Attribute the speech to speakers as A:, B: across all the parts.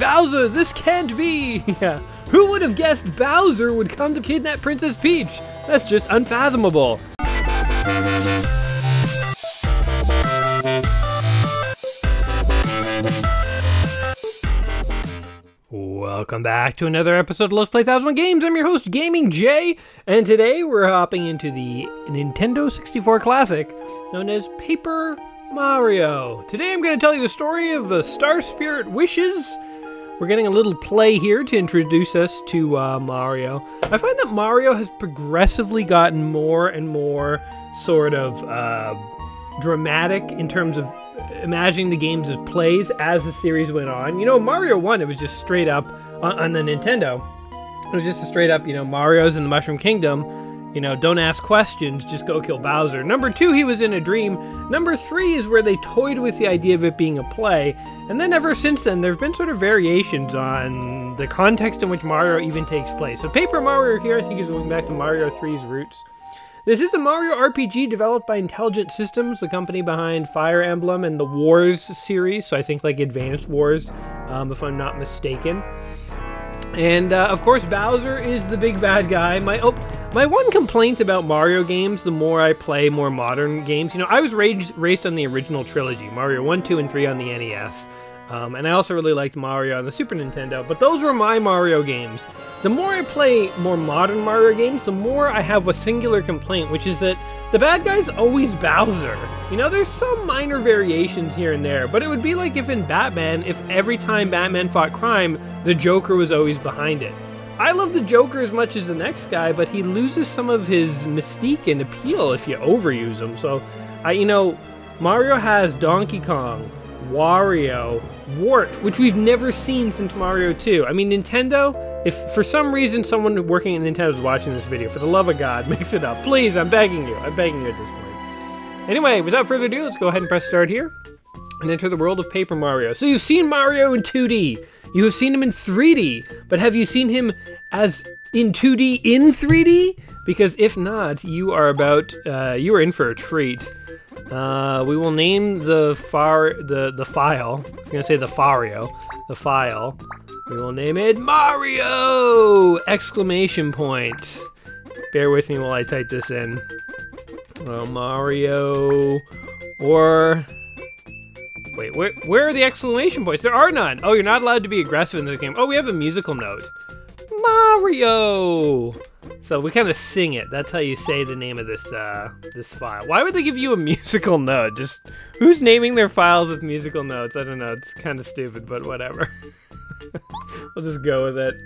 A: Bowser, this can't be! yeah. Who would have guessed Bowser would come to kidnap Princess Peach? That's just unfathomable. Welcome back to another episode of Let's Play 1001 Games. I'm your host, Gaming Jay, and today we're hopping into the Nintendo 64 classic known as Paper Mario. Today I'm going to tell you the story of the Star Spirit Wishes. We're getting a little play here to introduce us to uh, Mario. I find that Mario has progressively gotten more and more sort of uh, dramatic in terms of imagining the games as plays as the series went on. You know, Mario 1, it was just straight up on, on the Nintendo. It was just a straight up, you know, Mario's in the Mushroom Kingdom. You know, don't ask questions, just go kill Bowser. Number two, he was in a dream. Number three is where they toyed with the idea of it being a play. And then ever since then, there have been sort of variations on the context in which Mario even takes place. So Paper Mario here, I think, is going back to Mario 3's roots. This is a Mario RPG developed by Intelligent Systems, the company behind Fire Emblem and the Wars series. So I think like Advanced Wars, um, if I'm not mistaken. And uh, of course, Bowser is the big bad guy. My oh, my one complaint about Mario games, the more I play more modern games, you know, I was raised raised on the original trilogy, Mario One, Two, and Three on the NES. Um, and I also really liked Mario on the Super Nintendo, but those were my Mario games. The more I play more modern Mario games, the more I have a singular complaint, which is that the bad guy's always Bowser. You know, there's some minor variations here and there, but it would be like if in Batman, if every time Batman fought crime, the Joker was always behind it. I love the Joker as much as the next guy, but he loses some of his mystique and appeal if you overuse him. So, I, you know, Mario has Donkey Kong, Wario, Wart, which we've never seen since Mario 2. I mean, Nintendo, if for some reason someone working at Nintendo is watching this video, for the love of God, mix it up. Please, I'm begging you. I'm begging you at this point. Anyway, without further ado, let's go ahead and press start here and enter the world of Paper Mario. So you've seen Mario in 2D. You have seen him in 3D, but have you seen him as in 2D in 3D? Because if not, you are about, uh, you are in for a treat. Uh, we will name the far the the file. I was gonna say the Fario, the file. We will name it Mario! Exclamation point. Bear with me while I type this in. Uh, Mario or wait, where where are the exclamation points? There are none. Oh, you're not allowed to be aggressive in this game. Oh, we have a musical note. Mario. So we kind of sing it. That's how you say the name of this uh, this file. Why would they give you a musical note? Just who's naming their files with musical notes? I don't know. It's kind of stupid, but whatever. we'll just go with it.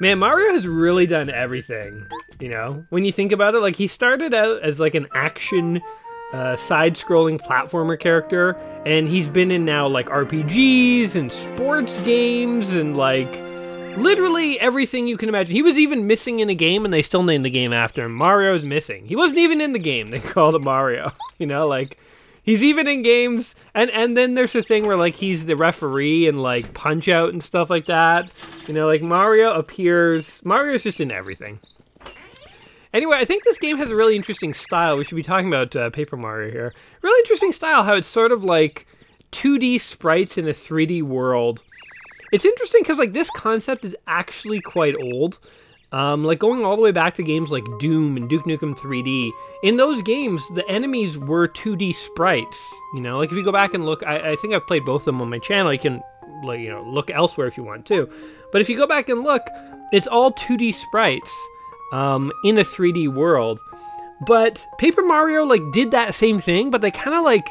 A: Man, Mario has really done everything. You know, when you think about it, like he started out as like an action uh, side-scrolling platformer character, and he's been in now like RPGs and sports games and like literally everything you can imagine. He was even missing in a game, and they still named the game after him. Mario's missing. He wasn't even in the game. They called it Mario. you know, like he's even in games, and and then there's a thing where like he's the referee and like Punch Out and stuff like that. You know, like Mario appears. Mario's just in everything. Anyway, I think this game has a really interesting style. We should be talking about uh, Paper Mario here. Really interesting style. How it's sort of like 2D sprites in a 3D world it's interesting because like this concept is actually quite old. Um, like going all the way back to games like Doom and Duke Nukem 3D. In those games, the enemies were 2D sprites. You know, like if you go back and look, I, I think I've played both of them on my channel. You can, like, you know, look elsewhere if you want to. But if you go back and look, it's all 2D sprites um, in a 3D world. But Paper Mario like did that same thing, but they kind of like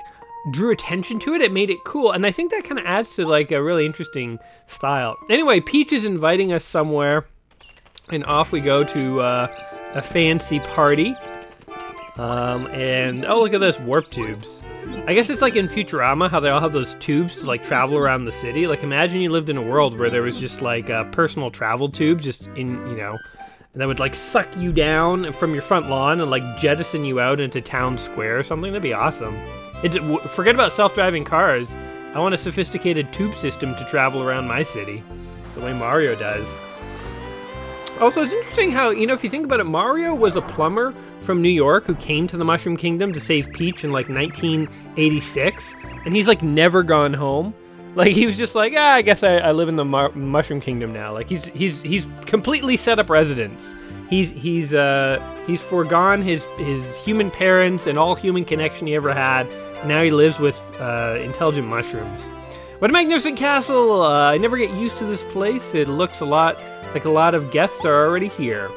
A: drew attention to it. It made it cool, and I think that kind of adds to like a really interesting style. Anyway, Peach is inviting us somewhere, and off we go to uh, a fancy party. Um, and oh, look at those warp tubes. I guess it's like in Futurama how they all have those tubes to like travel around the city. Like imagine you lived in a world where there was just like a personal travel tube just in, you know, and that would like suck you down from your front lawn and like jettison you out into town square or something. That'd be awesome. It, forget about self-driving cars. I want a sophisticated tube system to travel around my city, the way Mario does. Also, it's interesting how, you know, if you think about it, Mario was a plumber from New York who came to the Mushroom Kingdom to save Peach in like 1986, and he's like never gone home. Like he was just like, ah, I guess I, I live in the mu Mushroom Kingdom now. Like he's he's he's completely set up residence. He's he's uh he's foregone his his human parents and all human connection he ever had. Now he lives with uh, intelligent mushrooms. What a magnificent castle! Uh, I never get used to this place. It looks a lot like a lot of guests are already here.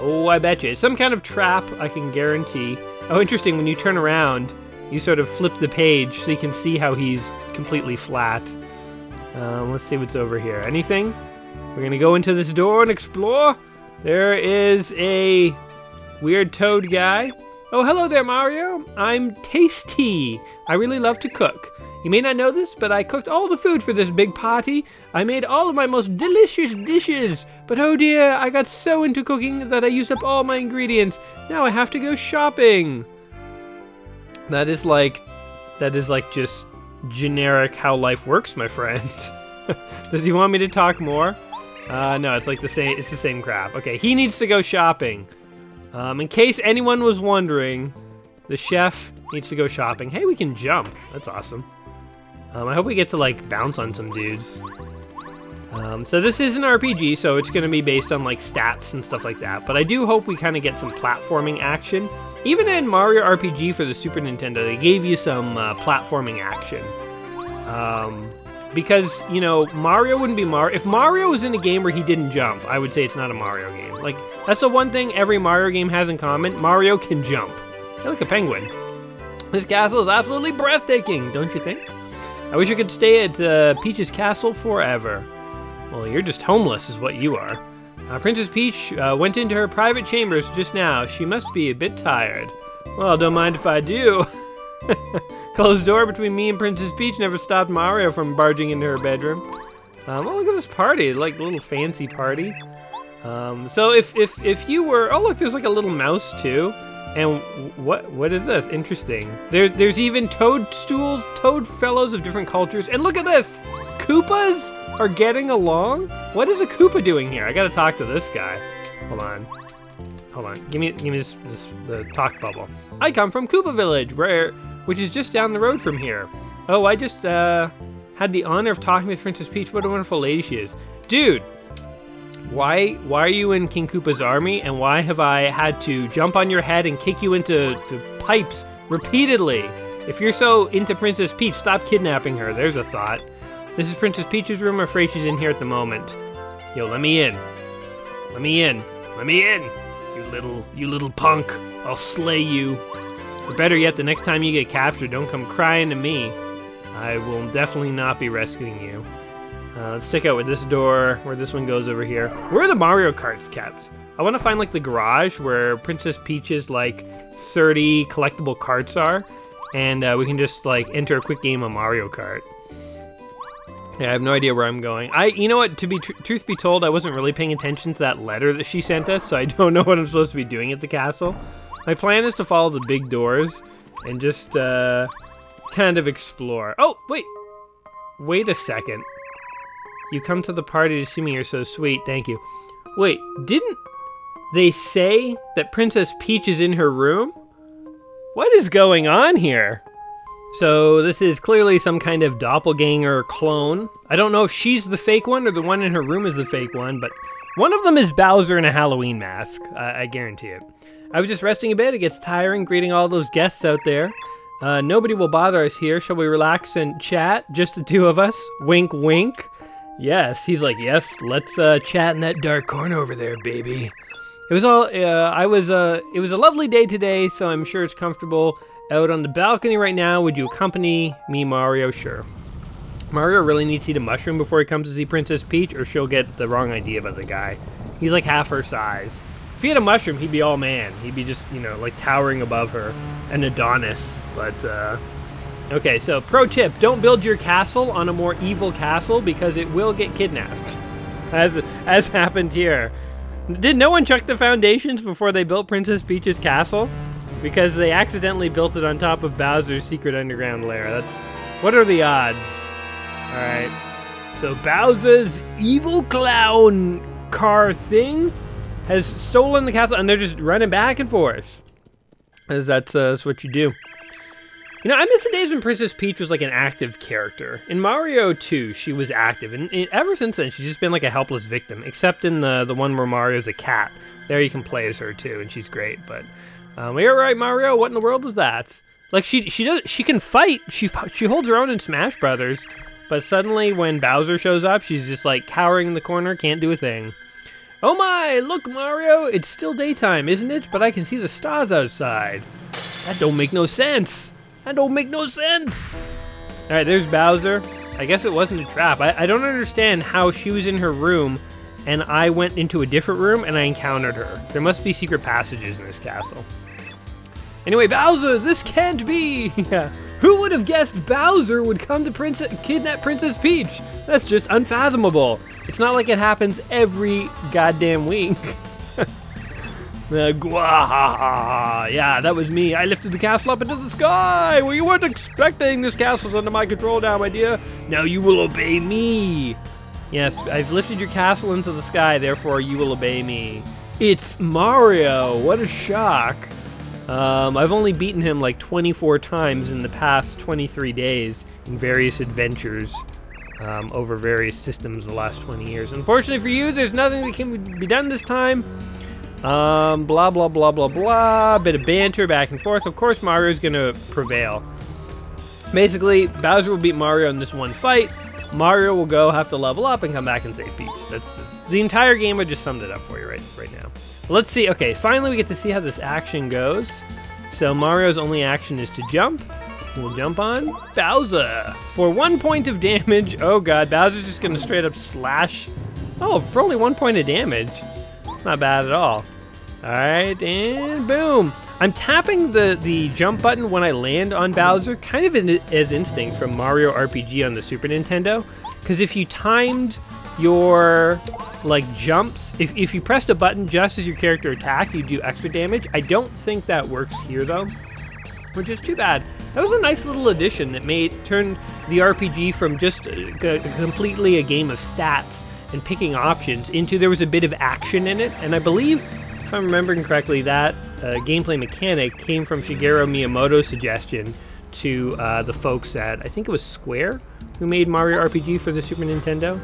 A: Oh, I bet you. It's some kind of trap, I can guarantee. Oh, interesting, when you turn around, you sort of flip the page so you can see how he's completely flat. Um, let's see what's over here. Anything? We're gonna go into this door and explore. There is a weird toad guy. Oh, hello there, Mario. I'm Tasty. I really love to cook. You may not know this, but I cooked all the food for this big party. I made all of my most delicious dishes. But oh dear, I got so into cooking that I used up all my ingredients. Now I have to go shopping. That is like, that is like just generic how life works, my friend. Does he want me to talk more? Uh, no, it's like the same, it's the same crap. Okay, he needs to go shopping. Um, in case anyone was wondering, the chef needs to go shopping. Hey, we can jump. That's awesome. Um, I hope we get to, like, bounce on some dudes. Um, so this is an RPG, so it's going to be based on, like, stats and stuff like that. But I do hope we kind of get some platforming action. Even in Mario RPG for the Super Nintendo, they gave you some uh, platforming action. Um, because, you know, Mario wouldn't be Mario. If Mario was in a game where he didn't jump, I would say it's not a Mario game. Like, that's the one thing every Mario game has in common. Mario can jump. like a penguin. This castle is absolutely breathtaking, don't you think? I wish I could stay at uh, Peach's castle forever. Well, you're just homeless is what you are. Uh, Princess Peach uh, went into her private chambers just now. She must be a bit tired. Well, don't mind if I do. Closed door between me and Princess Peach never stopped Mario from barging into her bedroom. Um, oh, look at this party, like a little fancy party. Um, so if, if, if you were, oh look, there's like a little mouse too. And what what is this? Interesting. There, there's even toadstools, toad fellows of different cultures. And look at this! Koopas are getting along? What is a Koopa doing here? I gotta talk to this guy. Hold on. Hold on. Give me give me this, this the talk bubble. I come from Koopa Village, where which is just down the road from here. Oh, I just uh had the honor of talking with Princess Peach. What a wonderful lady she is. Dude, why why are you in King Koopa's army and why have I had to jump on your head and kick you into to pipes repeatedly? If you're so into Princess Peach, stop kidnapping her. There's a thought. This is Princess Peach's room. I'm afraid she's in here at the moment. Yo, let me in. Let me in. Let me in. You little you little punk. I'll slay you. Or better yet, the next time you get captured, don't come crying to me. I will definitely not be rescuing you. Uh, let's check out with this door, where this one goes over here. Where are the Mario Karts kept? I want to find like the garage where Princess Peach's like 30 collectible carts are, and uh, we can just like enter a quick game of Mario Kart. Yeah, I have no idea where I'm going. I, you know what? To be tr truth be told, I wasn't really paying attention to that letter that she sent us, so I don't know what I'm supposed to be doing at the castle. My plan is to follow the big doors and just uh, kind of explore. Oh, wait, wait a second. You come to the party to see me, you're so sweet, thank you. Wait, didn't they say that Princess Peach is in her room? What is going on here? So this is clearly some kind of doppelganger clone. I don't know if she's the fake one or the one in her room is the fake one, but one of them is Bowser in a Halloween mask. I, I guarantee it. I was just resting a bit. It gets tiring greeting all those guests out there. Uh, nobody will bother us here. Shall we relax and chat? Just the two of us? Wink, wink. Yes, he's like, yes, let's uh, chat in that dark corner over there, baby. It was all, uh, I was, uh, it was a lovely day today, so I'm sure it's comfortable out on the balcony right now. Would you accompany me, Mario? Sure. Mario really needs to eat a mushroom before he comes to see Princess Peach, or she'll get the wrong idea about the guy. He's like half her size. If he had a mushroom, he'd be all man. He'd be just, you know, like towering above her. An Adonis. But, uh, Okay, so pro tip, don't build your castle on a more evil castle because it will get kidnapped. As as happened here. Did no one check the foundations before they built Princess Peach's castle? Because they accidentally built it on top of Bowser's secret underground lair. That's what are the odds? Alright. So Bowser's evil clown car thing has stolen the castle and they're just running back and forth. As that's, uh, that's what you do. You know, I miss the days when Princess Peach was like an active character. In Mario 2, she was active, and, ever since then, she's just been like a helpless victim. Except in the the one where Mario's a cat. There, you can play as her too, and she's great. But um, you're right, Mario. What in the world was that? Like she she does she can fight. She she holds her own in Smash Brothers, but suddenly when Bowser shows up, she's just like cowering in the corner, can't do a thing. Oh my! Look, Mario! It's still daytime, isn't it? But I can see the stars outside. That don't make no sense. That don't make no sense. All right, there's Bowser. I guess it wasn't a trap. I, I don't understand how she was in her room and I went into a different room and I encountered her. There must be secret passages in this castle. Anyway, Bowser, this can't be! Who would have guessed Bowser would come to kidnap Princess Peach? That's just unfathomable. It's not like it happens every goddamn week. Uh, yeah, that was me. I lifted the castle up into the sky. Well, you weren't expecting this castle's under my control now, my dear. Now you will obey me. Yes, I've lifted your castle into the sky, therefore you will obey me. It's Mario. What a shock. Um, I've only beaten him like 24 times in the past 23 days in various adventures um, over various systems the last 20 years. Unfortunately for you, there's nothing that can be done this time. Um, blah, blah, blah, blah, blah. Bit of banter back and forth. Of course, Mario's to prevail. Basically, Bowser will beat Mario in this one fight. Mario will go have to level up and come back and save Peach. That's, that's the entire game. I just summed it up for you right right now. Let's see. Okay, finally we get to see how this action goes. So Mario's only action is to jump. We'll jump on Bowser for one point of damage. Oh god, Bowser's just gonna straight up slash. Oh, for only one point of damage. Not bad at all. Alright, and boom. I'm tapping the, the jump button when I land on Bowser, kind of in, as instinct from Mario RPG on the Super Nintendo. Because if you timed your like jumps, if, if you pressed a button just as your character attacked, you do extra damage. I don't think that works here though, which is too bad. That was a nice little addition that made turned the RPG from just a, a, completely a game of stats and picking options into there was a bit of action in it, and I believe if I'm remembering correctly, that uh, gameplay mechanic came from Shigeru Miyamoto's suggestion to uh, the folks at, I think it was Square, who made Mario RPG for the Super Nintendo.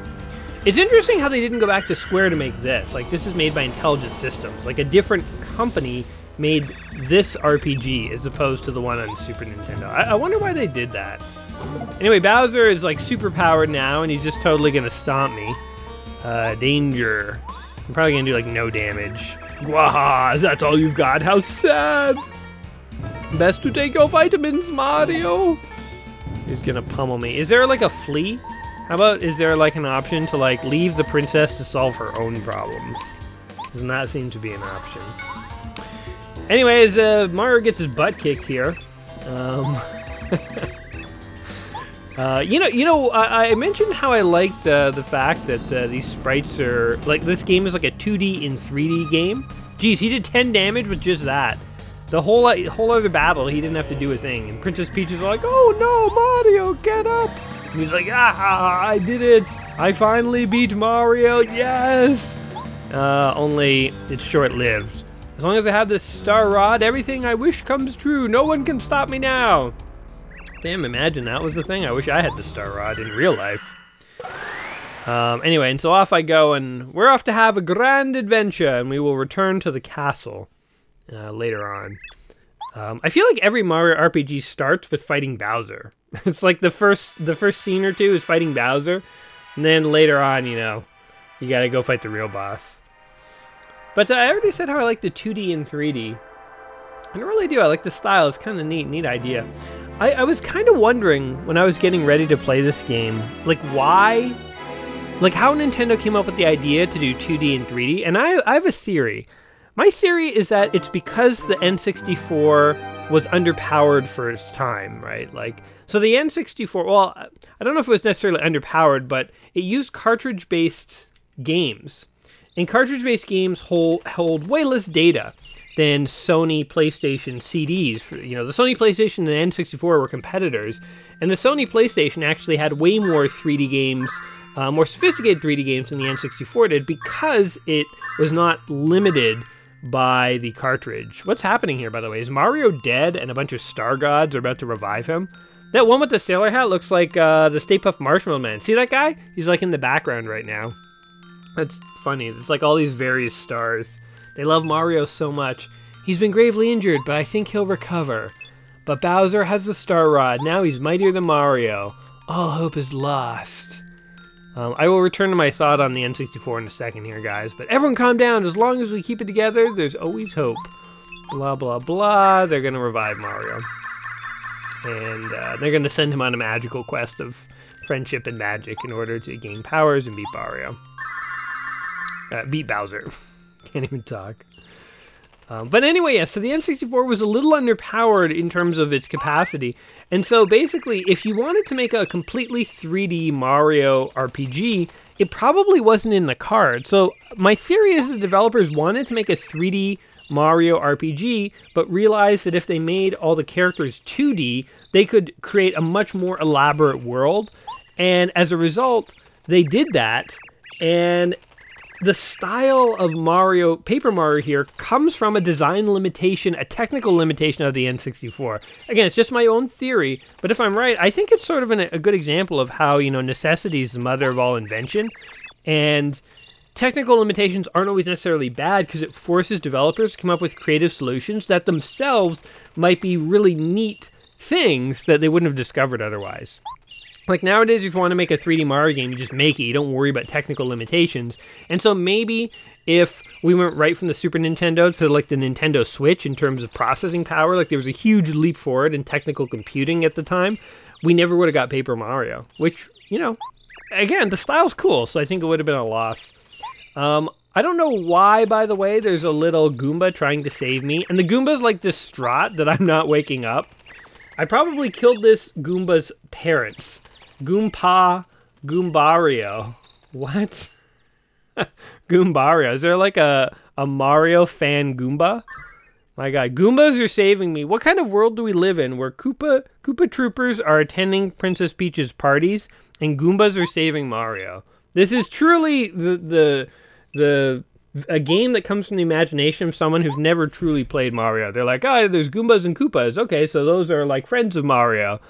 A: It's interesting how they didn't go back to Square to make this. Like, this is made by Intelligent Systems. Like, a different company made this RPG as opposed to the one on Super Nintendo. I, I wonder why they did that. Anyway, Bowser is like super powered now, and he's just totally gonna stomp me. Uh, danger. I'm probably gonna do like no damage. Gwaha, is that all you've got? How sad! Best to take your vitamins, Mario! He's gonna pummel me. Is there like a flea? How about, is there like an option to like leave the princess to solve her own problems? Doesn't that seem to be an option? Anyways, uh, Mario gets his butt kicked here. Um, uh, you know, you know, I, I, mentioned how I liked uh, the fact that uh, these sprites are like this game is like a 2D in 3D game. Geez, he did 10 damage with just that. The whole uh, whole other battle, he didn't have to do a thing. And Princess Peach is like, "Oh no, Mario, get up!" And he's like, "Ah, I did it! I finally beat Mario! Yes!" Uh, only it's short-lived. As long as I have this star rod, everything I wish comes true. No one can stop me now. Damn, imagine that was the thing. I wish I had the star rod in real life. Um, anyway, and so off I go, and we're off to have a grand adventure, and we will return to the castle uh, later on. Um, I feel like every Mario RPG starts with fighting Bowser. it's like the first the first scene or two is fighting Bowser, and then later on, you know, you gotta go fight the real boss. But uh, I already said how I like the 2D and 3D. I really do. I like the style. It's kind of neat, neat idea. I, I was kind of wondering when I was getting ready to play this game, like why, like how Nintendo came up with the idea to do 2D and 3D. And I, I have a theory. My theory is that it's because the N64 was underpowered for its time, right? Like, so the N64, well, I don't know if it was necessarily underpowered, but it used cartridge based games. And cartridge based games hold, hold way less data than Sony PlayStation CDs. You know, the Sony PlayStation and the N64 were competitors, and the Sony PlayStation actually had way more 3D games, uh, more sophisticated 3D games than the N64 did because it was not limited by the cartridge. What's happening here, by the way? Is Mario dead and a bunch of star gods are about to revive him? That one with the sailor hat looks like uh, the Stay Puft Marshmallow Man. See that guy? He's like in the background right now. That's funny. It's like all these various stars. They love Mario so much. He's been gravely injured, but I think he'll recover. But Bowser has the Star Rod. Now he's mightier than Mario. All hope is lost. Um, I will return to my thought on the N64 in a second here, guys. But everyone calm down. As long as we keep it together, there's always hope. Blah, blah, blah. They're going to revive Mario. And uh, they're going to send him on a magical quest of friendship and magic in order to gain powers and beat Mario. Uh, beat Bowser. Can't even talk. Um, but anyway, yeah, so the N64 was a little underpowered in terms of its capacity. And so basically, if you wanted to make a completely 3D Mario RPG, it probably wasn't in the card. So my theory is the developers wanted to make a 3D Mario RPG, but realized that if they made all the characters 2D, they could create a much more elaborate world. And as a result, they did that. And the style of Mario, Paper Mario here, comes from a design limitation, a technical limitation of the N64. Again, it's just my own theory, but if I'm right, I think it's sort of an, a good example of how, you know, necessity is the mother of all invention. And technical limitations aren't always necessarily bad because it forces developers to come up with creative solutions that themselves might be really neat things that they wouldn't have discovered otherwise. Like nowadays, if you want to make a 3D Mario game, you just make it. You don't worry about technical limitations. And so maybe if we went right from the Super Nintendo to like the Nintendo Switch in terms of processing power, like there was a huge leap forward in technical computing at the time, we never would have got Paper Mario. Which, you know, again, the style's cool, so I think it would have been a loss. Um, I don't know why, by the way, there's a little Goomba trying to save me, and the Goomba's like distraught that I'm not waking up. I probably killed this Goomba's parents. Goompa Goombario. What? Goombario. Is there like a, a Mario fan Goomba? My god, Goombas are saving me. What kind of world do we live in where Koopa Koopa Troopers are attending Princess Peach's parties and Goombas are saving Mario? This is truly the the the a game that comes from the imagination of someone who's never truly played Mario. They're like, oh, there's Goombas and Koopas. Okay, so those are like friends of Mario.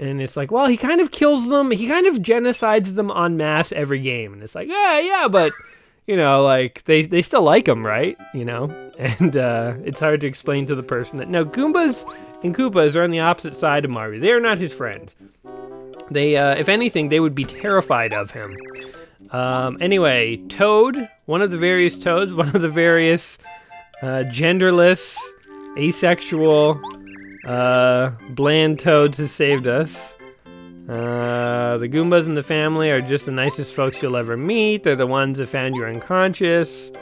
A: And it's like, well, he kind of kills them. He kind of genocides them en masse every game. And it's like, yeah, yeah, but you know, like they they still like him, right? You know, and uh, it's hard to explain to the person that no, Goombas and Koopas are on the opposite side of Mario. They are not his friends. They, uh, if anything, they would be terrified of him. Um, anyway, Toad, one of the various Toads, one of the various uh, genderless, asexual, uh, bland toads has saved us. Uh, the Goombas in the family are just the nicest folks you'll ever meet. They're the ones that found you unconscious.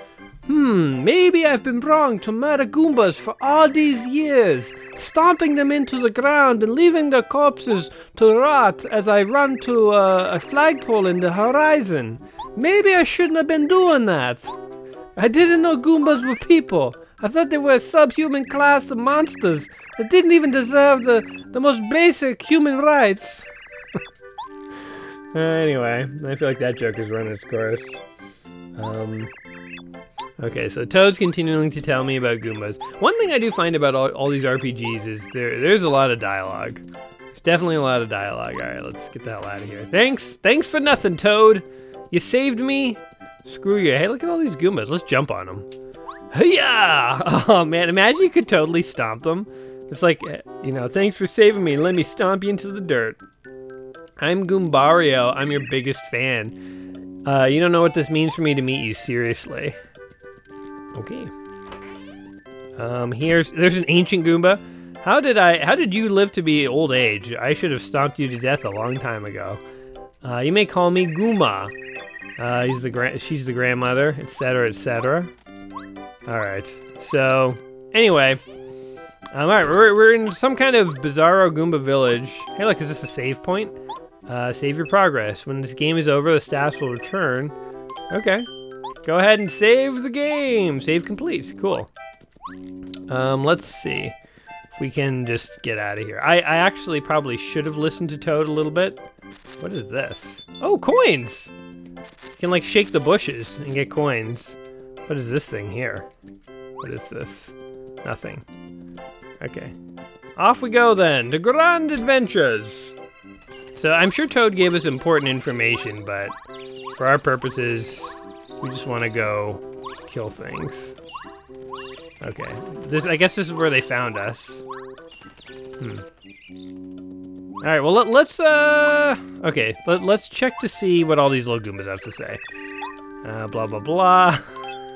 A: Hmm, maybe I've been wrong to murder Goombas for all these years, stomping them into the ground and leaving their corpses to rot as I run to uh, a flagpole in the horizon. Maybe I shouldn't have been doing that. I didn't know Goombas were people. I thought they were a subhuman class of monsters that didn't even deserve the, the most basic human rights. uh, anyway, I feel like that joke is run its course. Um, okay, so Toad's continuing to tell me about Goombas. One thing I do find about all, all these RPGs is there there's a lot of dialogue. There's definitely a lot of dialogue. All right, let's get the hell out of here. Thanks, thanks for nothing, Toad. You saved me. Screw you. Hey, look at all these Goombas. Let's jump on them. Yeah! Oh man, imagine you could totally stomp them. It's like, eh, you know, thanks for saving me. Let me stomp you into the dirt. I'm Goombario. I'm your biggest fan. Uh, you don't know what this means for me to meet you, seriously. Okay. Um, here's, there's an ancient Goomba. How did I, how did you live to be old age? I should have stomped you to death a long time ago. Uh, you may call me Goomba. Uh, he's the gra she's the grandmother, etc., etc. All right. So, anyway, all right, we're, we're in some kind of bizarro Goomba village. Hey, look, is this a save point? Uh, save your progress. When this game is over, the stats will return. Okay. Go ahead and save the game. Save complete. Cool. Um, let's see if we can just get out of here. I, I actually probably should have listened to Toad a little bit. What is this? Oh, coins! You can, like, shake the bushes and get coins. What is this thing here? What is this? Nothing. Okay. Off we go then, to Grand Adventures! So I'm sure Toad gave us important information, but for our purposes, we just want to go kill things. Okay. This I guess this is where they found us. Hmm. Alright, well let, us uh okay, let, us check to see what all these little Goombas have to say. Uh, blah blah blah.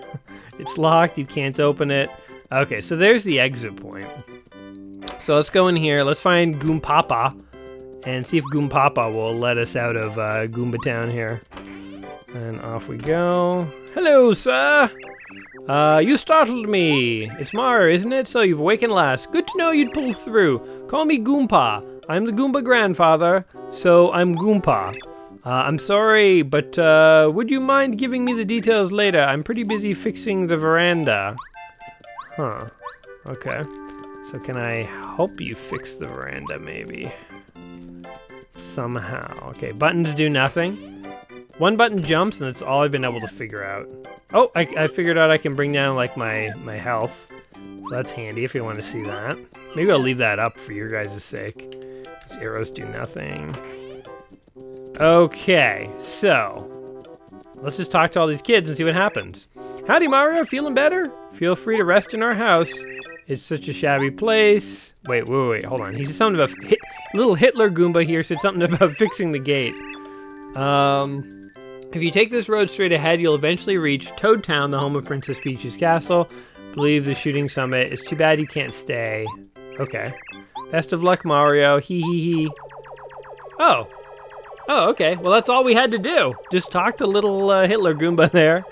A: it's locked, you can't open it. Okay, so there's the exit point. So let's go in here, let's find Goompapa and see if Goompapa will let us out of uh, Goomba Town here. And off we go. Hello, sir! Uh, you startled me. It's Mara, isn't it? So you've awakened last. Good to know you'd pull through. Call me Goompa. I'm the Goomba grandfather, so I'm Goompa. Uh, I'm sorry, but uh, would you mind giving me the details later? I'm pretty busy fixing the veranda. Huh. Okay. So can I help you fix the veranda, maybe? Somehow. Okay, buttons do nothing. One button jumps, and that's all I've been able to figure out. Oh, I, I figured out I can bring down, like, my, my health. So that's handy if you want to see that. Maybe I'll leave that up for your guys' sake. These arrows do nothing. Okay, so... Let's just talk to all these kids and see what happens. Howdy, Mario. Feeling better? Feel free to rest in our house. It's such a shabby place. Wait, wait, wait, hold on. He said something about... Hit, little Hitler Goomba here said something about fixing the gate. Um... If you take this road straight ahead, you'll eventually reach Toad Town, the home of Princess Peach's castle. Believe the shooting summit. It's too bad you can't stay. Okay. Best of luck, Mario. Hee hee hee. Oh. Oh, okay. Well, that's all we had to do. Just talk to little uh, Hitler Goomba there.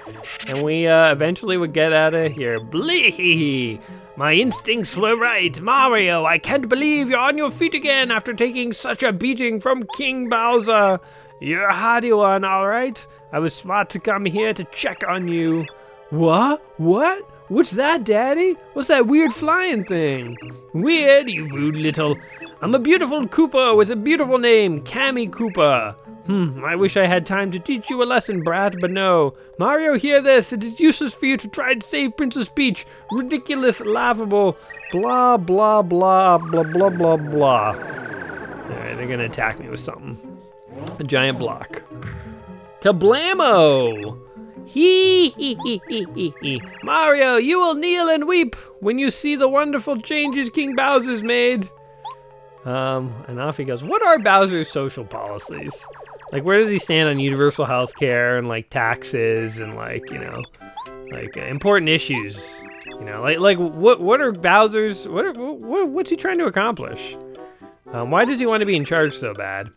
A: And we uh, eventually would get out of here. Blee! My instincts were right. Mario, I can't believe you're on your feet again after taking such a beating from King Bowser. You're a hardy one, all right. I was smart to come here to check on you. What? What? What's that, Daddy? What's that weird flying thing? Weird, you rude little. I'm a beautiful Koopa with a beautiful name, Kammy Koopa. Hmm, I wish I had time to teach you a lesson, brat, but no. Mario, hear this. It is useless for you to try and save Princess Peach. Ridiculous, laughable, blah, blah, blah, blah, blah, blah, blah. Alright, they're gonna attack me with something. A giant block. Kablamo! Hee hee hee hee hee. Mario, you will kneel and weep when you see the wonderful changes King Bowser's made. Um, and off he goes. What are Bowser's social policies? Like, where does he stand on universal health care and, like, taxes and, like, you know, like, uh, important issues? You know, like, like what what are Bowser's, what, are, what what's he trying to accomplish? Um, why does he want to be in charge so bad?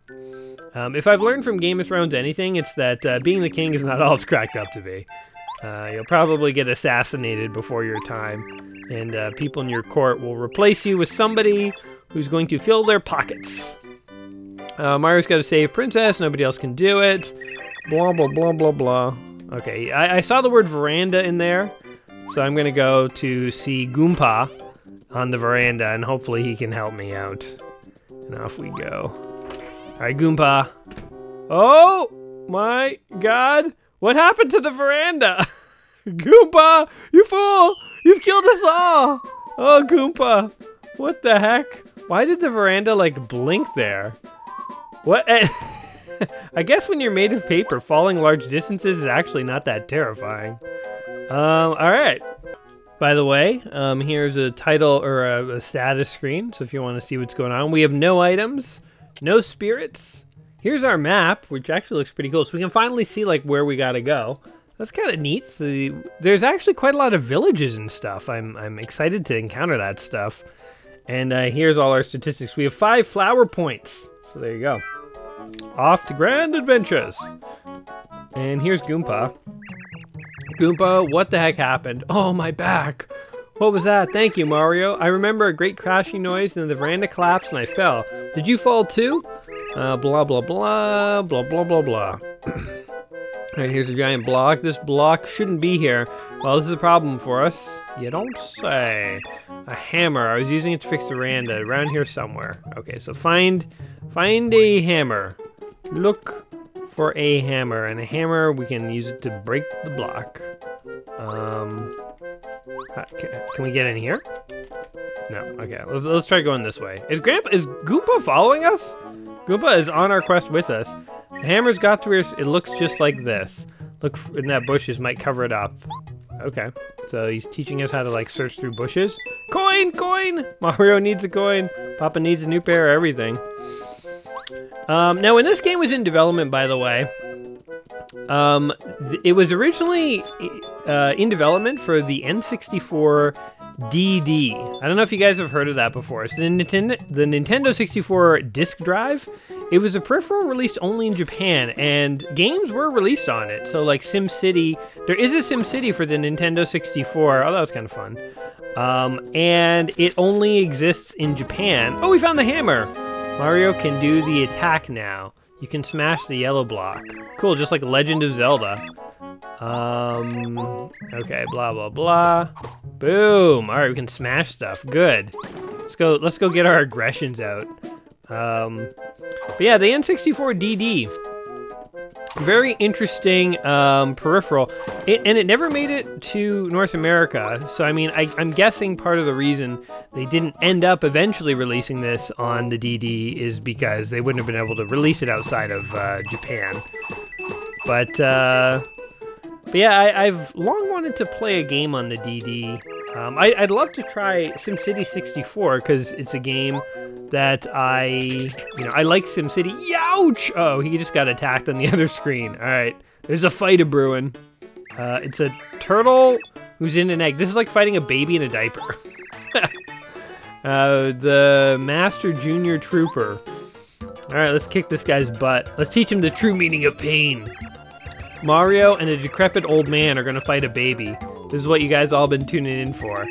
A: Um, if I've learned from Game of Thrones anything, it's that uh, being the king is not all it's cracked up to be. Uh, you'll probably get assassinated before your time, and uh, people in your court will replace you with somebody who's going to fill their pockets. Uh, Mario's got to save Princess, nobody else can do it. Blah, blah, blah, blah, blah. Okay, I, I saw the word veranda in there, so I'm going to go to see Goompa on the veranda, and hopefully he can help me out. And off we go. Alright, Goompa. Oh my god. What happened to the veranda? Goompa, you fool! You've killed us all! Oh, Goompa. What the heck? Why did the veranda, like, blink there? What? I guess when you're made of paper, falling large distances is actually not that terrifying. Um, alright. By the way, um, here's a title or a, a status screen, so if you want to see what's going on. We have no items. No spirits. Here's our map, which actually looks pretty cool. So we can finally see like where we gotta go. That's kind of neat. So there's actually quite a lot of villages and stuff. I'm, I'm excited to encounter that stuff. And uh, here's all our statistics. We have five flower points. So there you go. Off to grand adventures. And here's Goompa. Goompa, what the heck happened? Oh, my back. What was that? Thank you, Mario. I remember a great crashing noise and the veranda collapsed and I fell. Did you fall too? Uh, blah, blah, blah, blah, blah, blah, blah. Alright, here's a giant block. This block shouldn't be here. Well, this is a problem for us. You don't say. A hammer. I was using it to fix the veranda. Around here somewhere. Okay, so find, find a hammer. Look for a hammer. And a hammer, we can use it to break the block. Um, Uh, can, we get in here? No. Okay. Let's, let's try going this way. Is Grandpa is Goomba following us? Goomba is on our quest with us. The hammer's got to where it looks just like this. Look in that bushes might cover it up. Okay. So he's teaching us how to like search through bushes. Coin, coin. Mario needs a coin. Papa needs a new pair of everything. Um, now, when this game was in development, by the way, um, it was originally uh, in development for the N64 DD. I don't know if you guys have heard of that before. It's the Nintendo, the Nintendo 64 disk drive. It was a peripheral released only in Japan, and games were released on it. So, like SimCity, there is a SimCity for the Nintendo 64. Oh, that was kind of fun. Um, and it only exists in Japan. Oh, we found the hammer. Mario can do the attack now. You can smash the yellow block. Cool, just like Legend of Zelda. Um, okay, blah, blah, blah. Boom. All right, we can smash stuff. Good. Let's go, let's go get our aggressions out. Um, but yeah, the N64 DD. Very interesting um, peripheral. It, and it never made it to North America. So, I mean, I, I'm guessing part of the reason they didn't end up eventually releasing this on the DD is because they wouldn't have been able to release it outside of uh, Japan. But, uh, but yeah, I, have long wanted to play a game on the DD. Um, I, would love to try SimCity 64 because it's a game that I, you know, I like SimCity. Youch! Oh, he just got attacked on the other screen. All right, there's a fight a brewing. Uh, it's a turtle who's in an egg. This is like fighting a baby in a diaper. uh, the Master Junior Trooper. All right, let's kick this guy's butt. Let's teach him the true meaning of pain. Mario and a decrepit old man are gonna fight a baby. This is what you guys all been tuning in for.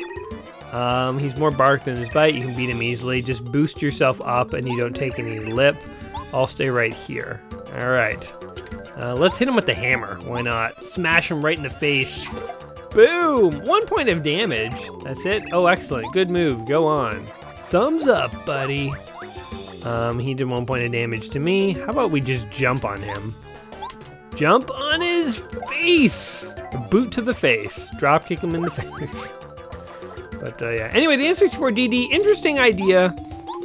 A: Um, he's more bark than his bite. You can beat him easily. Just boost yourself up and you don't take any lip. I'll stay right here. All right. Uh, let's hit him with the hammer. Why not? Smash him right in the face. Boom! One point of damage. That's it? Oh, excellent. Good move. Go on. Thumbs up, buddy. Um, he did one point of damage to me. How about we just jump on him? Jump on his face! A boot to the face. Drop kick him in the face. but uh, yeah. Anyway, the N64DD, interesting idea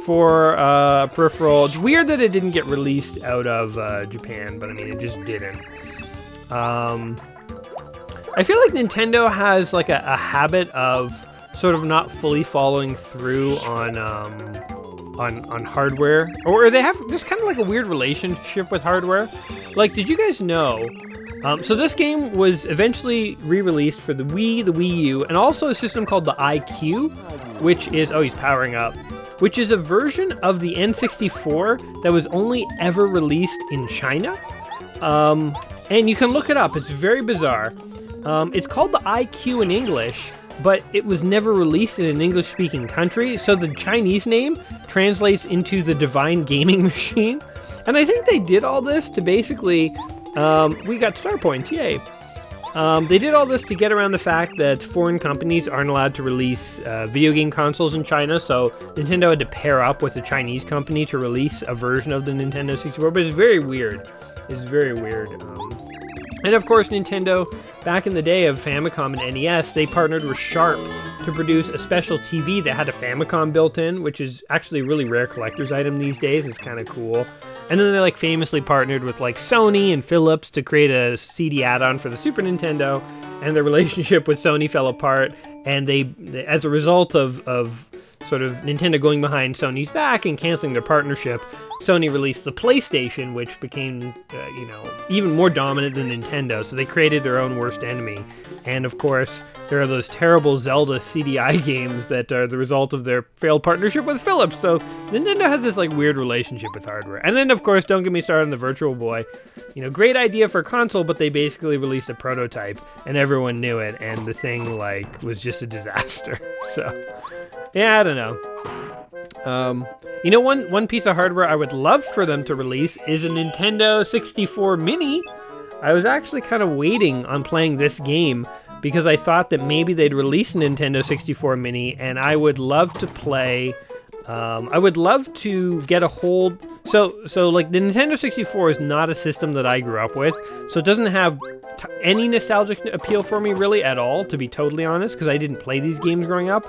A: for uh, peripheral. It's weird that it didn't get released out of uh, Japan, but I mean, it just didn't. Um, I feel like Nintendo has like a, a, habit of sort of not fully following through on um, on on hardware, or they have just kind of like a weird relationship with hardware. Like, did you guys know? Um, so this game was eventually re-released for the Wii, the Wii U, and also a system called the iQue, which is oh he's powering up, which is a version of the N64 that was only ever released in China. Um, and you can look it up. It's very bizarre. Um, it's called the iQue in English, but it was never released in an English speaking country, so the Chinese name translates into the Divine Gaming Machine. And I think they did all this to basically. Um, we got star points, yay. Um, they did all this to get around the fact that foreign companies aren't allowed to release uh, video game consoles in China, so Nintendo had to pair up with a Chinese company to release a version of the Nintendo 64. But it's very weird. It's very weird. Um, and of course, Nintendo, back in the day of Famicom and NES, they partnered with Sharp to produce a special TV that had a Famicom built in, which is actually a really rare collector's item these days. It's kind of cool. And then they like famously partnered with like Sony and Philips to create a CD add-on for the Super Nintendo, and their relationship with Sony fell apart. And they, as a result of of sort of Nintendo going behind Sony's back and canceling their partnership, Sony released the PlayStation, which became, uh, you know, even more dominant than Nintendo. So they created their own worst enemy. And of course, there are those terrible Zelda CDI games that are the result of their failed partnership with Philips. So Nintendo has this like weird relationship with hardware. And then of course, don't get me started on the Virtual Boy. You know, great idea for console, but they basically released a prototype and everyone knew it and the thing like was just a disaster. so yeah, I don't know. Um, you know, one one piece of hardware I would love for them to release is a Nintendo 64 Mini. I was actually kind of waiting on playing this game because I thought that maybe they'd release a Nintendo 64 Mini, and I would love to play Um, I would love to get a hold. So, so like the Nintendo 64 is not a system that I grew up with, so it doesn't have any nostalgic appeal for me really at all, to be totally honest, because I didn't play these games growing up.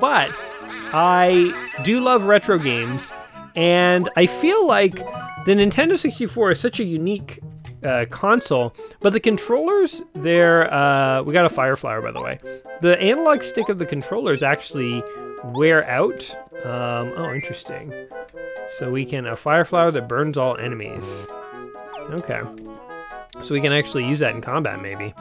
A: But I do love retro games, and I feel like the Nintendo 64 is such a unique uh, console, but the controllers, they're, uh, we got a Fire Flower by the way. The analog stick of the controllers actually wear out. Um, oh, interesting. So we can, a Fire Flower that burns all enemies. Okay. So we can actually use that in combat, maybe.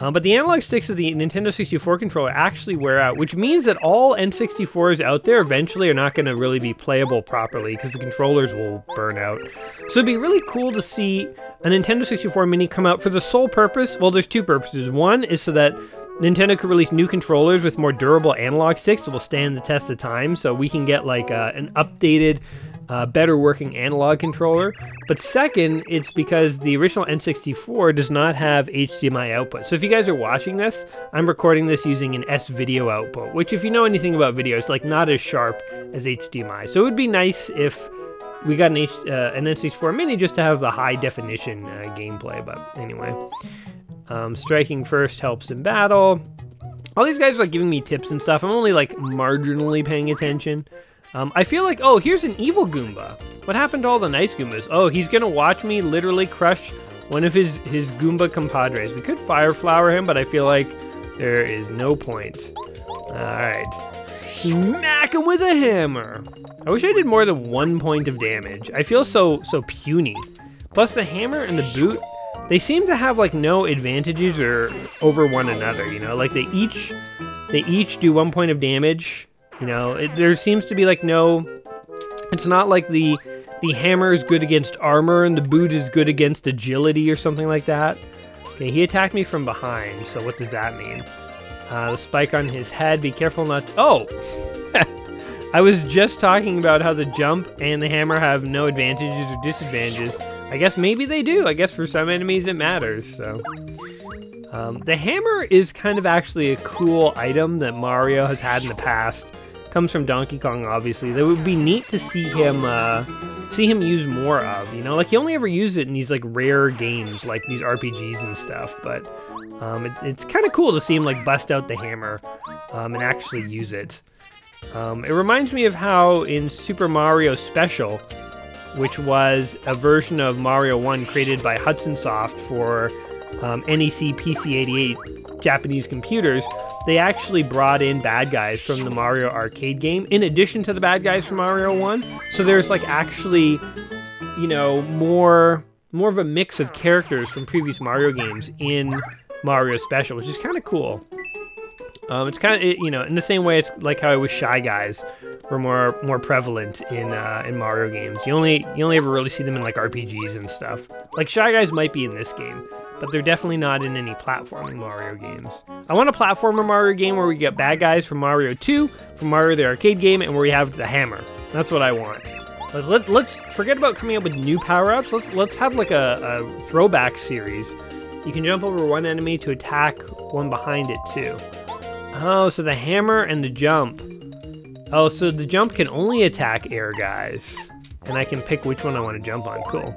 A: Um, but the analog sticks of the Nintendo 64 controller actually wear out, which means that all N64s out there eventually are not going to really be playable properly because the controllers will burn out. So it'd be really cool to see a Nintendo 64 Mini come out for the sole purpose. Well, there's two purposes. One is so that Nintendo could release new controllers with more durable analog sticks that will stand the test of time, so we can get like uh, an updated uh, better working analog controller. But second, it's because the original N64 does not have HDMI output. So if you guys are watching this, I'm recording this using an S-video output, which if you know anything about video, it's like not as sharp as HDMI. So it would be nice if we got an, H, uh, an N64 Mini just to have the high definition uh, gameplay. But anyway, um, striking first helps in battle. All these guys are like giving me tips and stuff. I'm only like marginally paying attention. Um, I feel like, oh, here's an evil Goomba. What happened to all the nice Goombas? Oh, he's gonna watch me literally crush one of his, his Goomba compadres. We could Fire Flower him, but I feel like there is no point. Alright. Smack him with a hammer! I wish I did more than one point of damage. I feel so, so puny. Plus the hammer and the boot, they seem to have like no advantages or over one another, you know? Like they each, they each do one point of damage you know, it, there seems to be like no. It's not like the the hammer is good against armor and the boot is good against agility or something like that. Okay, he attacked me from behind, so what does that mean? Uh, the spike on his head, be careful not to, Oh! I was just talking about how the jump and the hammer have no advantages or disadvantages. I guess maybe they do. I guess for some enemies it matters, so... Um, the hammer is kind of actually a cool item that Mario has had in the past comes from Donkey Kong, obviously. That would be neat to see him uh, see him use more of. You know, like he only ever used it in these like rare games, like these RPGs and stuff. But um, it, it's kind of cool to see him like bust out the hammer um, and actually use it. Um, it reminds me of how in Super Mario Special, which was a version of Mario 1 created by Hudson Soft for um, NEC PC88 Japanese computers, they actually brought in bad guys from the Mario arcade game in addition to the bad guys from Mario 1. So there's like actually, you know, more more of a mix of characters from previous Mario games in Mario Special, which is kind of cool. Um, it's kind of you know in the same way it's like how I wish Shy Guys were more more prevalent in uh, in Mario games. You only you only ever really see them in like RPGs and stuff. Like Shy Guys might be in this game, but they're definitely not in any platforming Mario games. I want a platformer Mario game where we get bad guys from Mario 2, from Mario the arcade game, and where we have the hammer. That's what I want. Let's, let, let's forget about coming up with new power-ups. Let's, let's have like a, a throwback series. You can jump over one enemy to attack one behind it too. Oh, so the hammer and the jump. Oh, so the jump can only attack air guys. And I can pick which one I want to jump on. Cool.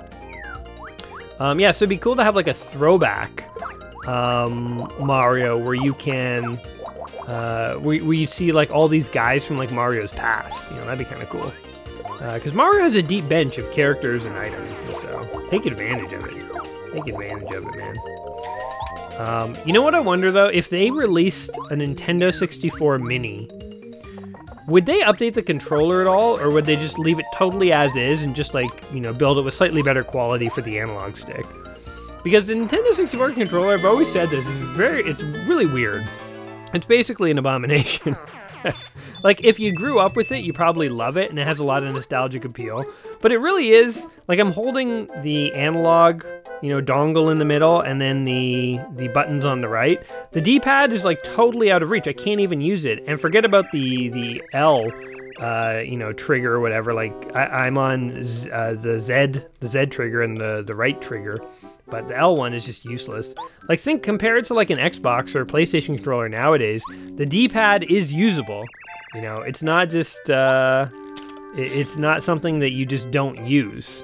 A: Um, yeah, so it'd be cool to have like a throwback um, Mario where you can, uh, where, where you see like all these guys from like Mario's past. You know, that'd be kind of cool. Because uh, Mario has a deep bench of characters and items, so take advantage of it. Take advantage of it, man. Um, you know what I wonder though? If they released a Nintendo 64 Mini would they update the controller at all, or would they just leave it totally as is and just like, you know, build it with slightly better quality for the analog stick? Because the Nintendo 64 controller, I've always said this, is very, it's really weird. It's basically an abomination. like, if you grew up with it, you probably love it, and it has a lot of nostalgic appeal. But it really is, like, I'm holding the analog you know, dongle in the middle and then the the buttons on the right. The D-pad is like totally out of reach. I can't even use it. And forget about the the L, uh, you know, trigger or whatever. Like I, am on Z, uh, the Z the Z trigger and the the right trigger, but the L one is just useless. Like think compared to like an Xbox or PlayStation controller nowadays, the D-pad is usable. You know, it's not just uh, it, it's not something that you just don't use.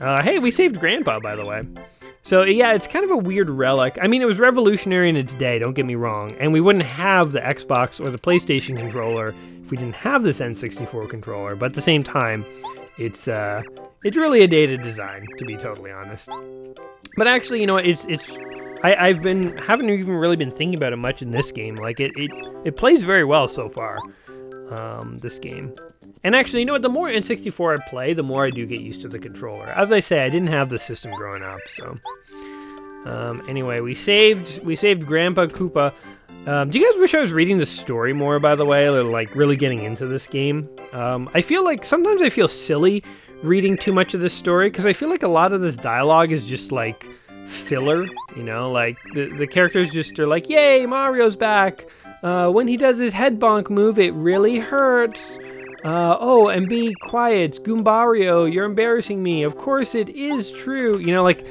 A: Uh, hey, we saved Grandpa, by the way. So yeah, it's kind of a weird relic. I mean, it was revolutionary in its day. Don't get me wrong, and we wouldn't have the Xbox or the PlayStation controller if we didn't have this N64 controller. But at the same time, it's uh, it's really a dated design, to be totally honest. But actually, you know, it's it's I, have been haven't even really been thinking about it much in this game. Like it it, it plays very well so far. Um, this game. And actually, you know what? The more N64 I play, the more I do get used to the controller. As I say, I didn't have the system growing up, so. Um, anyway, we saved we saved Grandpa Koopa. Um, do you guys wish I was reading the story more? By the way, or like really getting into this game. Um, I feel like sometimes I feel silly reading too much of this story because I feel like a lot of this dialogue is just like filler. You know, like the the characters just are like, "Yay, Mario's back." Uh, when he does his head bonk move, it really hurts. Uh, oh, and be quiet, Goombario, you're embarrassing me. Of course it is true. You know, like,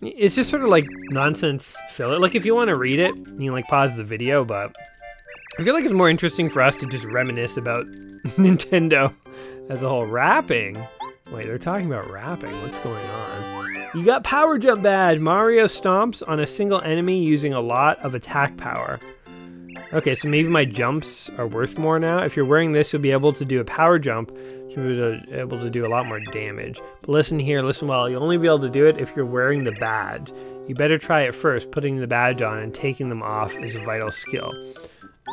A: it's just sort of like nonsense filler. Like, if you want to read it, you can, like, pause the video, but I feel like it's more interesting for us to just reminisce about Nintendo as a whole. Rapping? Wait, they're talking about rapping. What's going on? You got Power Jump Badge. Mario stomps on a single enemy using a lot of attack power. Okay, so maybe my jumps are worth more now. If you're wearing this, you'll be able to do a power jump. You'll be able to do a lot more damage. But listen here, listen well. You'll only be able to do it if you're wearing the badge. You better try it first. Putting the badge on and taking them off is a vital skill.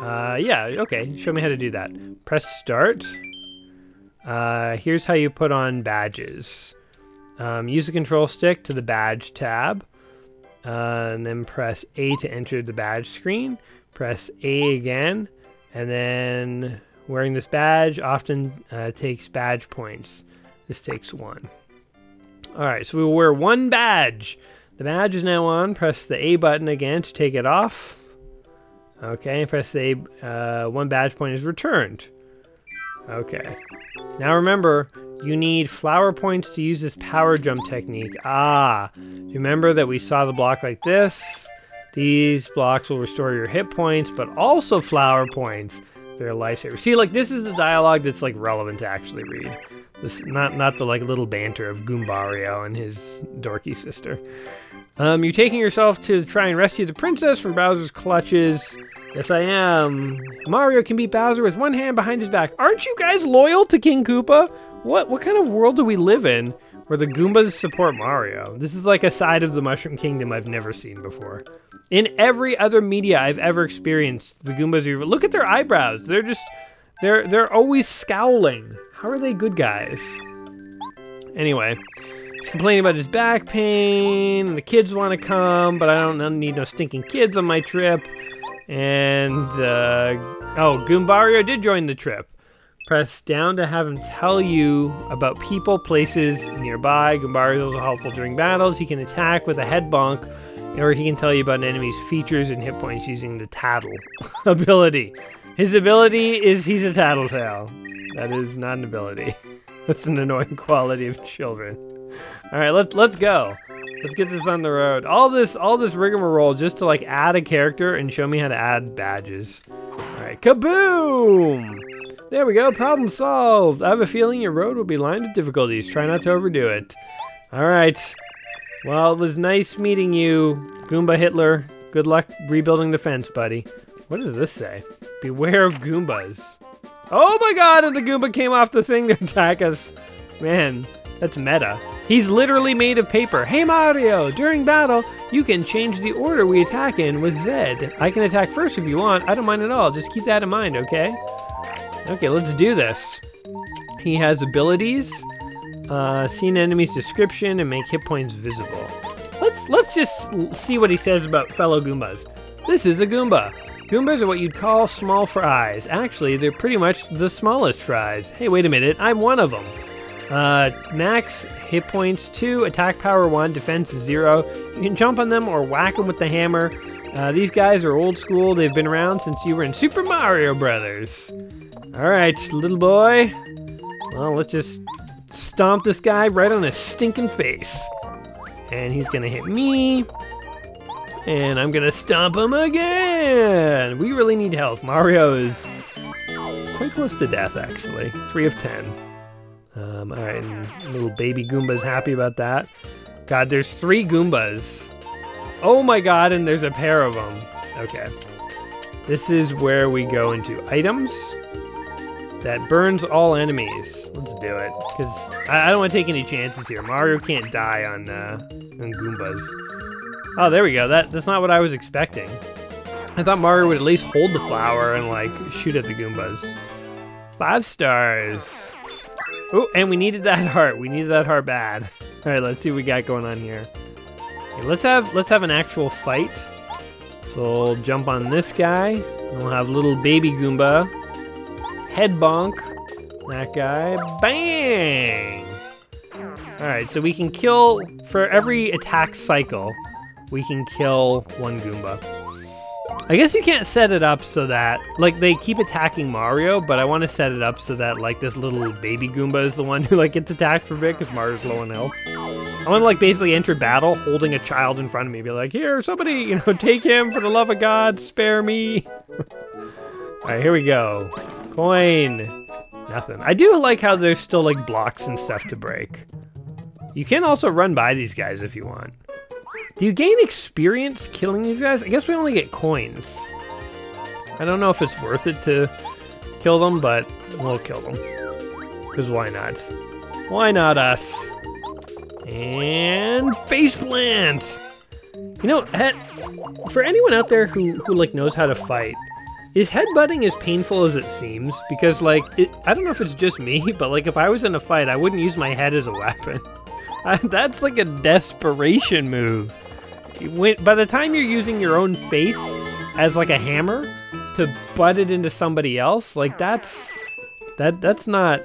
A: Uh, yeah, okay. Show me how to do that. Press start. Uh, here's how you put on badges. Um, use the control stick to the badge tab. Uh, and then press A to enter the badge screen press A again, and then wearing this badge often uh, takes badge points. This takes one. Alright, so we will wear one badge. The badge is now on. Press the A button again to take it off. Okay, press the A. Uh, one badge point is returned. Okay. Now remember, you need flower points to use this power jump technique. Ah, remember that we saw the block like this? These blocks will restore your hit points, but also flower points. They're a lifesaver. See, like, this is the dialogue that's, like, relevant to actually read. This, not, not the, like, little banter of Goombario and his dorky sister. Um, you're taking yourself to try and rescue the princess from Bowser's clutches. Yes, I am. Mario can beat Bowser with one hand behind his back. Aren't you guys loyal to King Koopa? What, what kind of world do we live in where the Goombas support Mario? This is like a side of the Mushroom Kingdom I've never seen before. In every other media I've ever experienced, the Goombas are look at their eyebrows. They're just they're they're always scowling. How are they good guys? Anyway, he's complaining about his back pain, and the kids want to come, but I don't need no stinking kids on my trip. And uh, oh, Goombario did join the trip. Press down to have him tell you about people, places nearby. Goombario is also helpful during battles. He can attack with a head bonk or he can tell you about an enemy's features and hit points using the Tattle ability. His ability is he's a tattletale. That is not an ability. That's an annoying quality of children. All right, let's let's go. Let's get this on the road. All this all this rigmarole just to like add a character and show me how to add badges. All right, kaboom! There we go. Problem solved. I have a feeling your road will be lined with difficulties. Try not to overdo it. All right. Well, it was nice meeting you, Goomba Hitler. Good luck rebuilding the fence, buddy. What does this say? Beware of Goombas. Oh my god, and the Goomba came off the thing to attack us. Man, that's meta. He's literally made of paper. Hey Mario, during battle, you can change the order we attack in with Z. I can attack first if you want. I don't mind at all. Just keep that in mind, okay? Okay, let's do this. He has abilities. Uh, see an enemy's description and make hit points visible. Let's let's just see what he says about fellow Goombas. This is a Goomba. Goombas are what you'd call small fries. Actually, they're pretty much the smallest fries. Hey, wait a minute, I'm one of them. Uh, max hit points 2, attack power 1, defense 0. You can jump on them or whack them with the hammer. Uh, these guys are old school. They've been around since you were in Super Mario Brothers. All right, little boy. Well, let's just stomp this guy right on his stinking face. And he's gonna hit me. And I'm gonna stomp him again. We really need health. Mario is quite close to death, actually. Three of ten. Um, all right, and little baby Goomba's happy about that. God, there's three Goombas. Oh my god, and there's a pair of them. Okay. This is where we go into items. That burns all enemies. Let's do it, because I, I, don't want to take any chances here. Mario can't die on, uh, on Goombas. Oh, there we go. That That's not what I was expecting. I thought Mario would at least hold the flower and, like, shoot at the Goombas. Five stars. Oh, and we needed that heart. We needed that heart bad. All right, let's see what we got going on here. Okay, let's have let's have an actual fight. So we'll jump on this guy. We'll have little baby Goomba. Head bonk. That guy. Bang! Alright, so we can kill, for every attack cycle, we can kill one Goomba. I guess you can't set it up so that, like, they keep attacking Mario, but I want to set it up so that, like, this little baby Goomba is the one who, like, gets attacked for a bit because Mario's low on health. I want to, like, basically enter battle holding a child in front of me, be like, here, somebody, you know, take him for the love of God, spare me. Alright, here we go. Coin. Nothing. I do like how there's still, like, blocks and stuff to break. You can also run by these guys if you want. Do you gain experience killing these guys? I guess we only get coins. I don't know if it's worth it to kill them, but we'll kill them. Because why not? Why not us? And face plant! You know, for anyone out there who, who like knows how to fight, is headbutting as painful as it seems? Because like, it, I don't know if it's just me, but like if I was in a fight, I wouldn't use my head as a weapon. that's like a desperation move. When, by the time you're using your own face as like a hammer to butt it into somebody else, like that's that that's not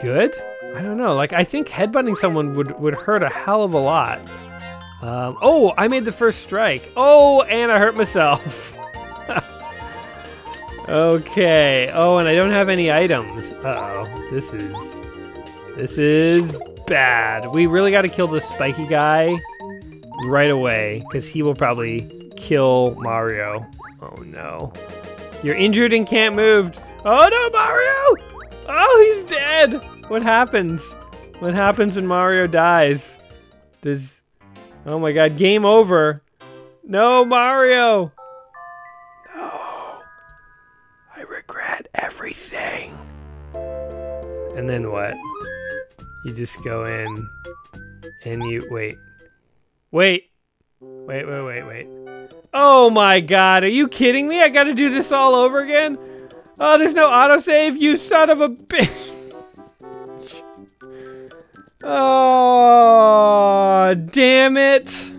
A: good. I don't know. Like I think headbutting someone would would hurt a hell of a lot. Um, oh, I made the first strike. Oh, and I hurt myself. okay. Oh, and I don't have any items. Uh oh. This is this is bad. We really got to kill this spiky guy right away, because he will probably kill Mario. Oh no. You're injured and can't move. Oh no, Mario! Oh, he's dead! What happens? What happens when Mario dies? Does... Oh my god, game over. No, Mario! Everything. And then what? You just go in and you... Wait. Wait. Wait, wait, wait, wait. Oh my god, are you kidding me? I gotta do this all over again? Oh, there's no autosave, you son of a bitch. Oh, damn it.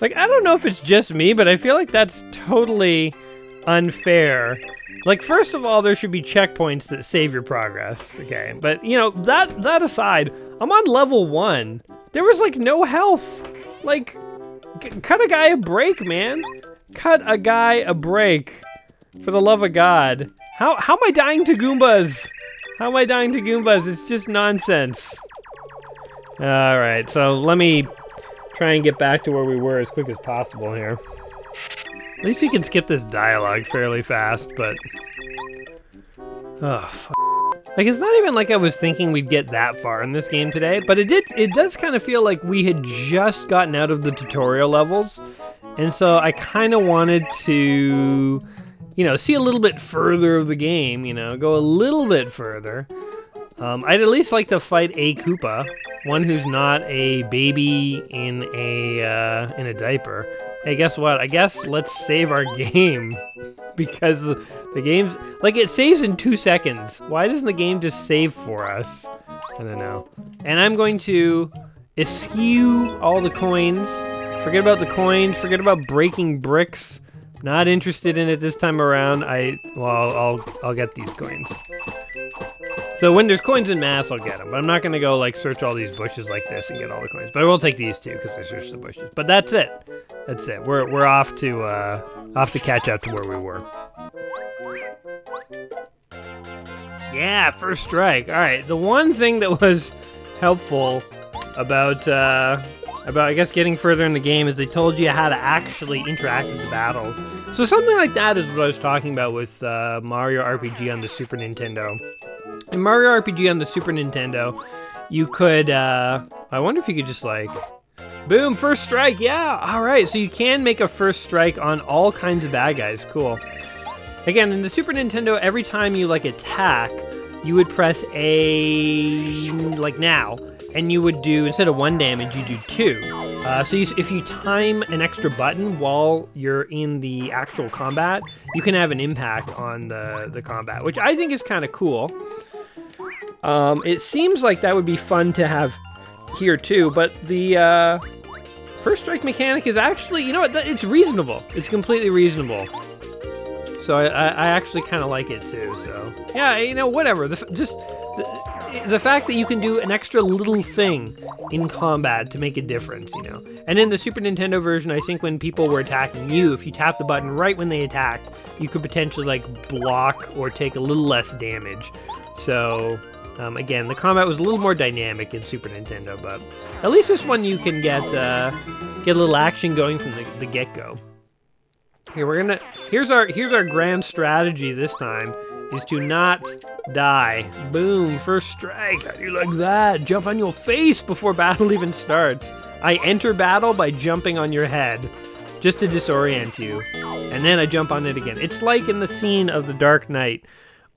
A: Like, I don't know if it's just me, but I feel like that's totally unfair. Like, first of all, there should be checkpoints that save your progress, okay? But, you know, that, that aside, I'm on level one. There was, like, no health. Like, cut a guy a break, man. Cut a guy a break. For the love of God. How, how am I dying to Goombas? How am I dying to Goombas? It's just nonsense. Alright, so let me try and get back to where we were as quick as possible here. At least you can skip this dialogue fairly fast, but... Oh, like, it's not even like I was thinking we'd get that far in this game today, but it did. It does kind of feel like we had just gotten out of the tutorial levels, and so I kind of wanted to, you know, see a little bit further of the game, you know, go a little bit further. Um, I'd at least like to fight a Koopa, one who's not a baby in a uh, in a diaper. Hey, guess what? I guess let's save our game because the game's like it saves in two seconds. Why doesn't the game just save for us? I don't know. And I'm going to eschew all the coins. Forget about the coins. Forget about breaking bricks. Not interested in it this time around. I well, I'll I'll get these coins. So when there's coins in mass, I'll get them. But I'm not gonna go like search all these bushes like this and get all the coins. But I will take these two because I searched the bushes. But that's it. That's it. We're we're off to uh, off to catch up to where we were. Yeah, first strike. All right. The one thing that was helpful about uh, about, I guess, getting further in the game is they told you how to actually interact with the battles. So something like that is what I was talking about with uh, Mario RPG on the Super Nintendo. In Mario RPG on the Super Nintendo, you could, uh, I wonder if you could just like, boom, first strike, yeah, all right. So you can make a first strike on all kinds of bad guys, cool. Again, in the Super Nintendo, every time you like attack, you would press A, like now, and you would do, instead of one damage, you do two. Uh, so you, if you time an extra button while you're in the actual combat, you can have an impact on the, the combat, which I think is kind of cool. Um, it seems like that would be fun to have here too, but the uh, first strike mechanic is actually, you know what, it's reasonable. It's completely reasonable. So I, I actually kind of like it too. So yeah, you know, whatever. The, just the, the fact that you can do an extra little thing in combat to make a difference, you know. And in the Super Nintendo version, I think when people were attacking you, if you tap the button right when they attacked, you could potentially like block or take a little less damage. So um, again, the combat was a little more dynamic in Super Nintendo, but at least this one you can get uh, get a little action going from the, the get-go. Here we're gonna here's our here's our grand strategy this time is to not die. Boom, first strike. How do you like that? Jump on your face before battle even starts. I enter battle by jumping on your head just to disorient you. And then I jump on it again. It's like in the scene of The Dark Knight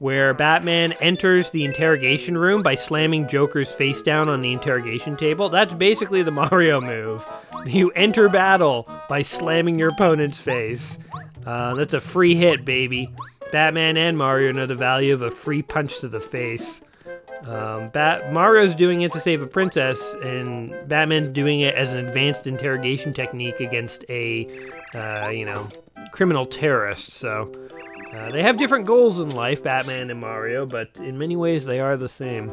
A: where Batman enters the interrogation room by slamming Joker's face down on the interrogation table. That's basically the Mario move. You enter battle by slamming your opponent's face. Uh, that's a free hit, baby. Batman and Mario know the value of a free punch to the face. Um, Bat- Mario's doing it to save a princess, and Batman's doing it as an advanced interrogation technique against a, uh, you know, criminal terrorist. So uh, they have different goals in life, Batman and Mario, but in many ways they are the same.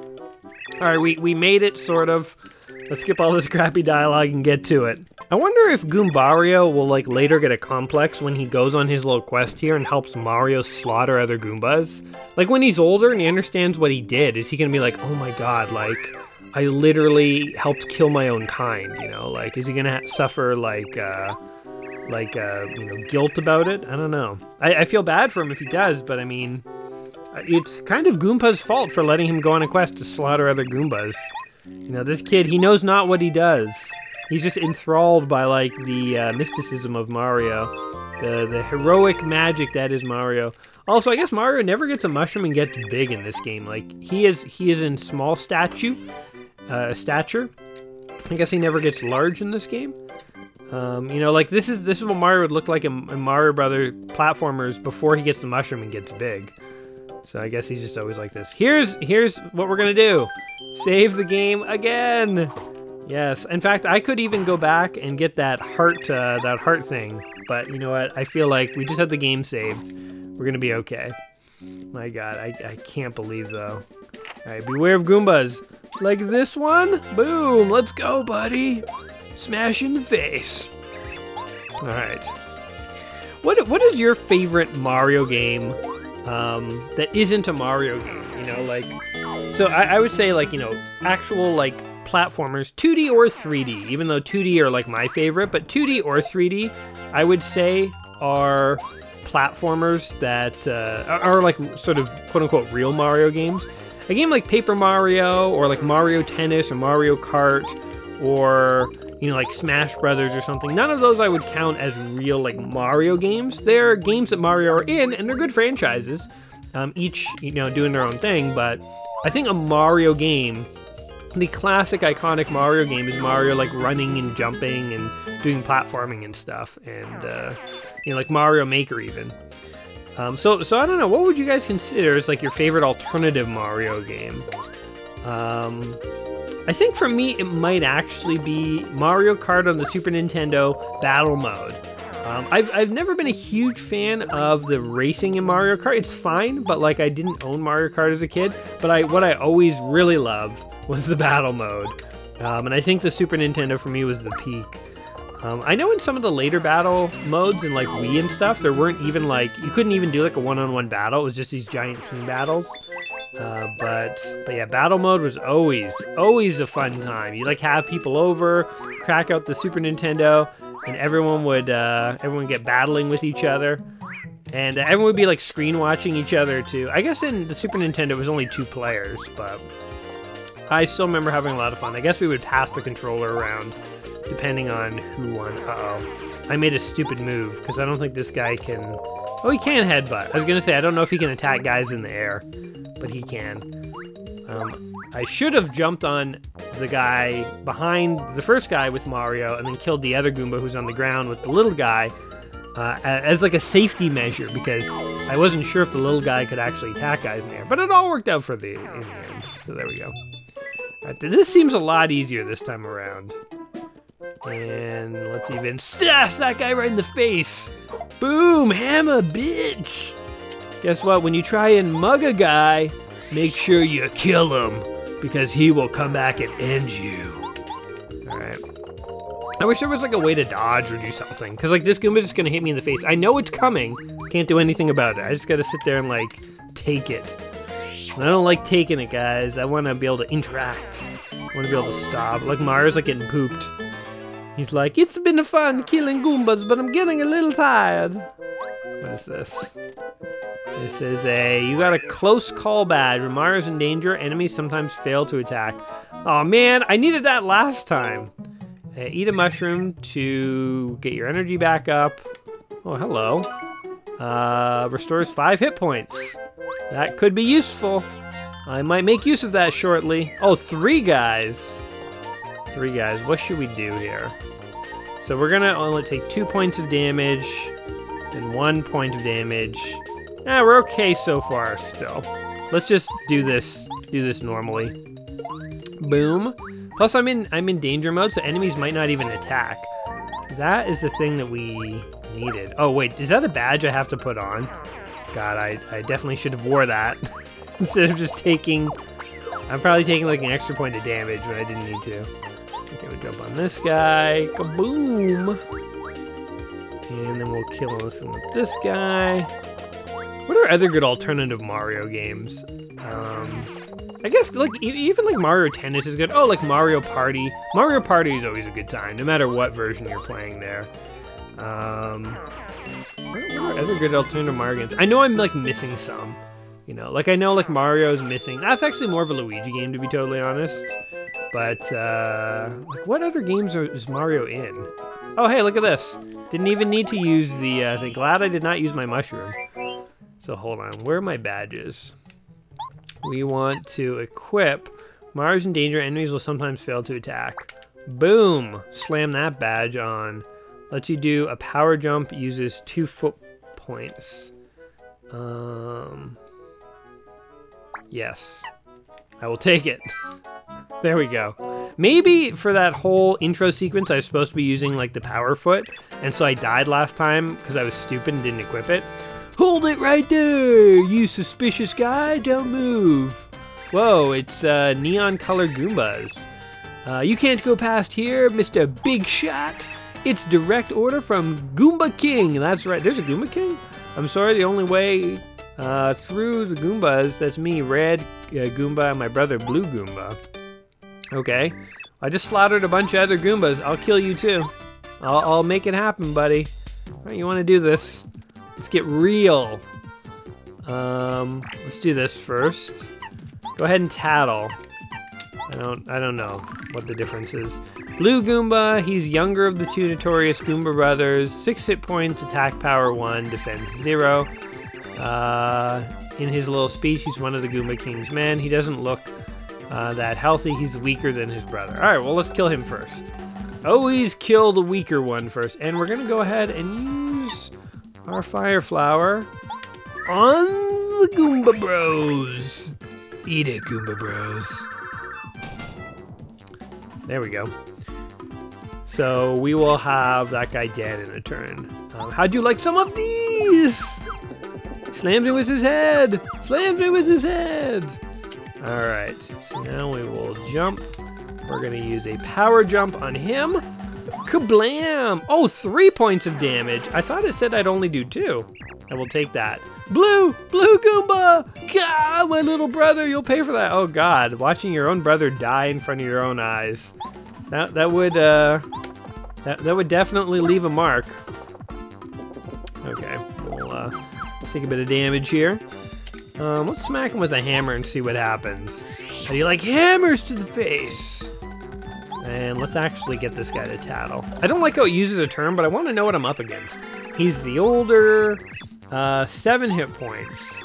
A: All right, we, we made it, sort of. Let's skip all this crappy dialogue and get to it. I wonder if Goombario will like later get a complex when he goes on his little quest here and helps Mario slaughter other Goombas. Like when he's older and he understands what he did, is he gonna be like, oh my god, like I literally helped kill my own kind, you know? Like, is he gonna suffer like uh, like uh, you know guilt about it. I don't know. I, I, feel bad for him if he does, but I mean, it's kind of Goompa's fault for letting him go on a quest to slaughter other Goombas. You know, this kid, he knows not what he does. He's just enthralled by like the uh, mysticism of Mario, the the heroic magic that is Mario. Also, I guess Mario never gets a mushroom and gets big in this game. Like he is he is in small statue, uh, stature. I guess he never gets large in this game. Um, you know, like this is this is what Mario would look like in, in Mario Brother platformers before he gets the mushroom and gets big. So I guess he's just always like this. Here's here's what we're gonna do. Save the game again. Yes. In fact, I could even go back and get that heart uh, that heart thing. But you know what? I feel like we just have the game saved. We're gonna be okay. My God, I, I can't believe though. All right, beware of Goombas. Like this one. Boom. Let's go, buddy. Smash in the face. Alright. What, what is your favorite Mario game um, that isn't a Mario game? You know, like... So I, I would say, like, you know, actual, like, platformers, 2D or 3D, even though 2D are, like, my favorite, but 2D or 3D, I would say, are platformers that uh, are, like, sort of, quote-unquote, real Mario games. A game like Paper Mario, or like Mario Tennis, or Mario Kart, or you know, like Smash Brothers or something. None of those I would count as real, like, Mario games. They're games that Mario are in, and they're good franchises, um, each, you know, doing their own thing, but I think a Mario game, the classic iconic Mario game is Mario, like, running and jumping and doing platforming and stuff, and, uh, you know, like Mario Maker even. Um, so, so I don't know, what would you guys consider as, like, your favorite alternative Mario game? Um, I think for me, it might actually be Mario Kart on the Super Nintendo Battle Mode. Um, I've, I've never been a huge fan of the racing in Mario Kart. It's fine, but like I didn't own Mario Kart as a kid. But I what I always really loved was the battle mode, um, and I think the Super Nintendo for me was the peak. Um, I know in some of the later battle modes and like Wii and stuff, there weren't even like you couldn't even do like a one-on-one battle. It was just these giant team battles. Uh, but, but yeah, battle mode was always, always a fun time. You like have people over, crack out the Super Nintendo, and everyone would, uh, everyone get battling with each other. And uh, everyone would be like screen watching each other too. I guess in the Super Nintendo it was only two players, but I still remember having a lot of fun. I guess we would pass the controller around depending on who won. Uh-oh. I made a stupid move because I don't think this guy can... Oh, he can headbutt. I was to say, I don't know if he can attack guys in the air, but he can. Um, I should have jumped on the guy behind the first guy with Mario and then killed the other Goomba who's on the ground with the little guy uh, as like a safety measure because I wasn't sure if the little guy could actually attack guys in the air. But it all worked out for the in the end. So there we go. Right, this seems a lot easier this time around. And let's even stash that guy right in the face. Boom, hammer, bitch. Guess what? When you try and mug a guy, make sure you kill him because he will come back and end you. All right. I wish there was like a way to dodge or do something. Because like this Goomba is going to hit me in the face. I know it's coming. Can't do anything about it. I just got to sit there and like take it. I don't like taking it, guys. I want to be able to interact. I want to be able to stop. Like Mario's like getting pooped. He's like, it's been fun killing Goombas, but I'm getting a little tired. What is this? This is a, you got a close call badge. When Mario's in danger, enemies sometimes fail to attack. Oh man, I needed that last time. Uh, eat a mushroom to get your energy back up. Oh, hello. Uh, restores five hit points. That could be useful. I might make use of that shortly. Oh, three guys. Three guys. What should we do here? So we're gonna only take two points of damage and one point of damage. Ah, we're okay so far still. Let's just do this, do this normally. Boom. Plus, I'm in I'm in danger mode, so enemies might not even attack. That is the thing that we needed. Oh, wait, is that a badge I have to put on? God, I, I definitely should have wore that. Instead of just taking... I'm probably taking like an extra point of damage when I didn't need to. We jump on this guy. Kaboom! And then we'll kill this one with this guy. What are other good alternative Mario games? Um, I guess like even like Mario Tennis is good. Oh, like Mario Party. Mario Party is always a good time, no matter what version you're playing there. Um, what are other good alternative Mario games? I know I'm like missing some. You know, like I know like Mario's missing. That's actually more of a Luigi game to be totally honest. But uh, like what other games are, is Mario in? Oh hey, look at this. Didn't even need to use the uh, thing. Glad I did not use my mushroom. So hold on, where are my badges? we want to equip Mario's in danger, enemies will sometimes fail to attack. Boom! Slam that badge on. Lets you do a power jump, uses two foot points. Um, yes. I will take it. there we go. Maybe for that whole intro sequence, I was supposed to be using like the power foot, and so I died last time because I was stupid and didn't equip it. Hold it right there, you suspicious guy. Don't move. Whoa, it's uh, neon colored Goombas. Uh, you can't go past here, Mr. Big Shot. It's direct order from Goomba King. That's right, there's a Goomba King? I'm sorry, the only way uh, through the Goombas, that's me, Red uh, Goomba, and my brother, Blue Goomba. Okay, I just slaughtered a bunch of other Goombas. I'll kill you too. I'll, I'll make it happen, buddy. You want to do this? Let's get real. Um, let's do this first. Go ahead and tattle. I don't, I don't know what the difference is. Blue Goomba, he's younger of the two notorious Goomba brothers. Six hit points, attack power one, defense zero. Uh, in his little speech, he's one of the Goomba King's men. He doesn't look uh, that healthy. He's weaker than his brother. All right, well, let's kill him first. Always kill the weaker one first. And we're going to go ahead and use our fire flower on the Goomba Bros. Eat it, Goomba Bros. There we go. So we will have that guy dead in a turn. Um, how'd you like some of these? Slams it with his head. Slams it with his head. All right. So now we will jump. We're to use a power jump on him. Kablam! Oh, three points of damage. I thought it said I'd only do two. I will take that. Blue! Blue Goomba! God, my little brother, you'll pay for that. Oh god, watching your own brother die in front of your own eyes. That that would uh that, that would definitely leave a mark. Okay, take a bit of damage here. Um, let's smack him with a hammer and see what happens. How do you like hammers to the face? And let's actually get this guy to tattle. I don't like how it uses a term, but I want to know what I'm up against. He's the older, uh, seven hit points.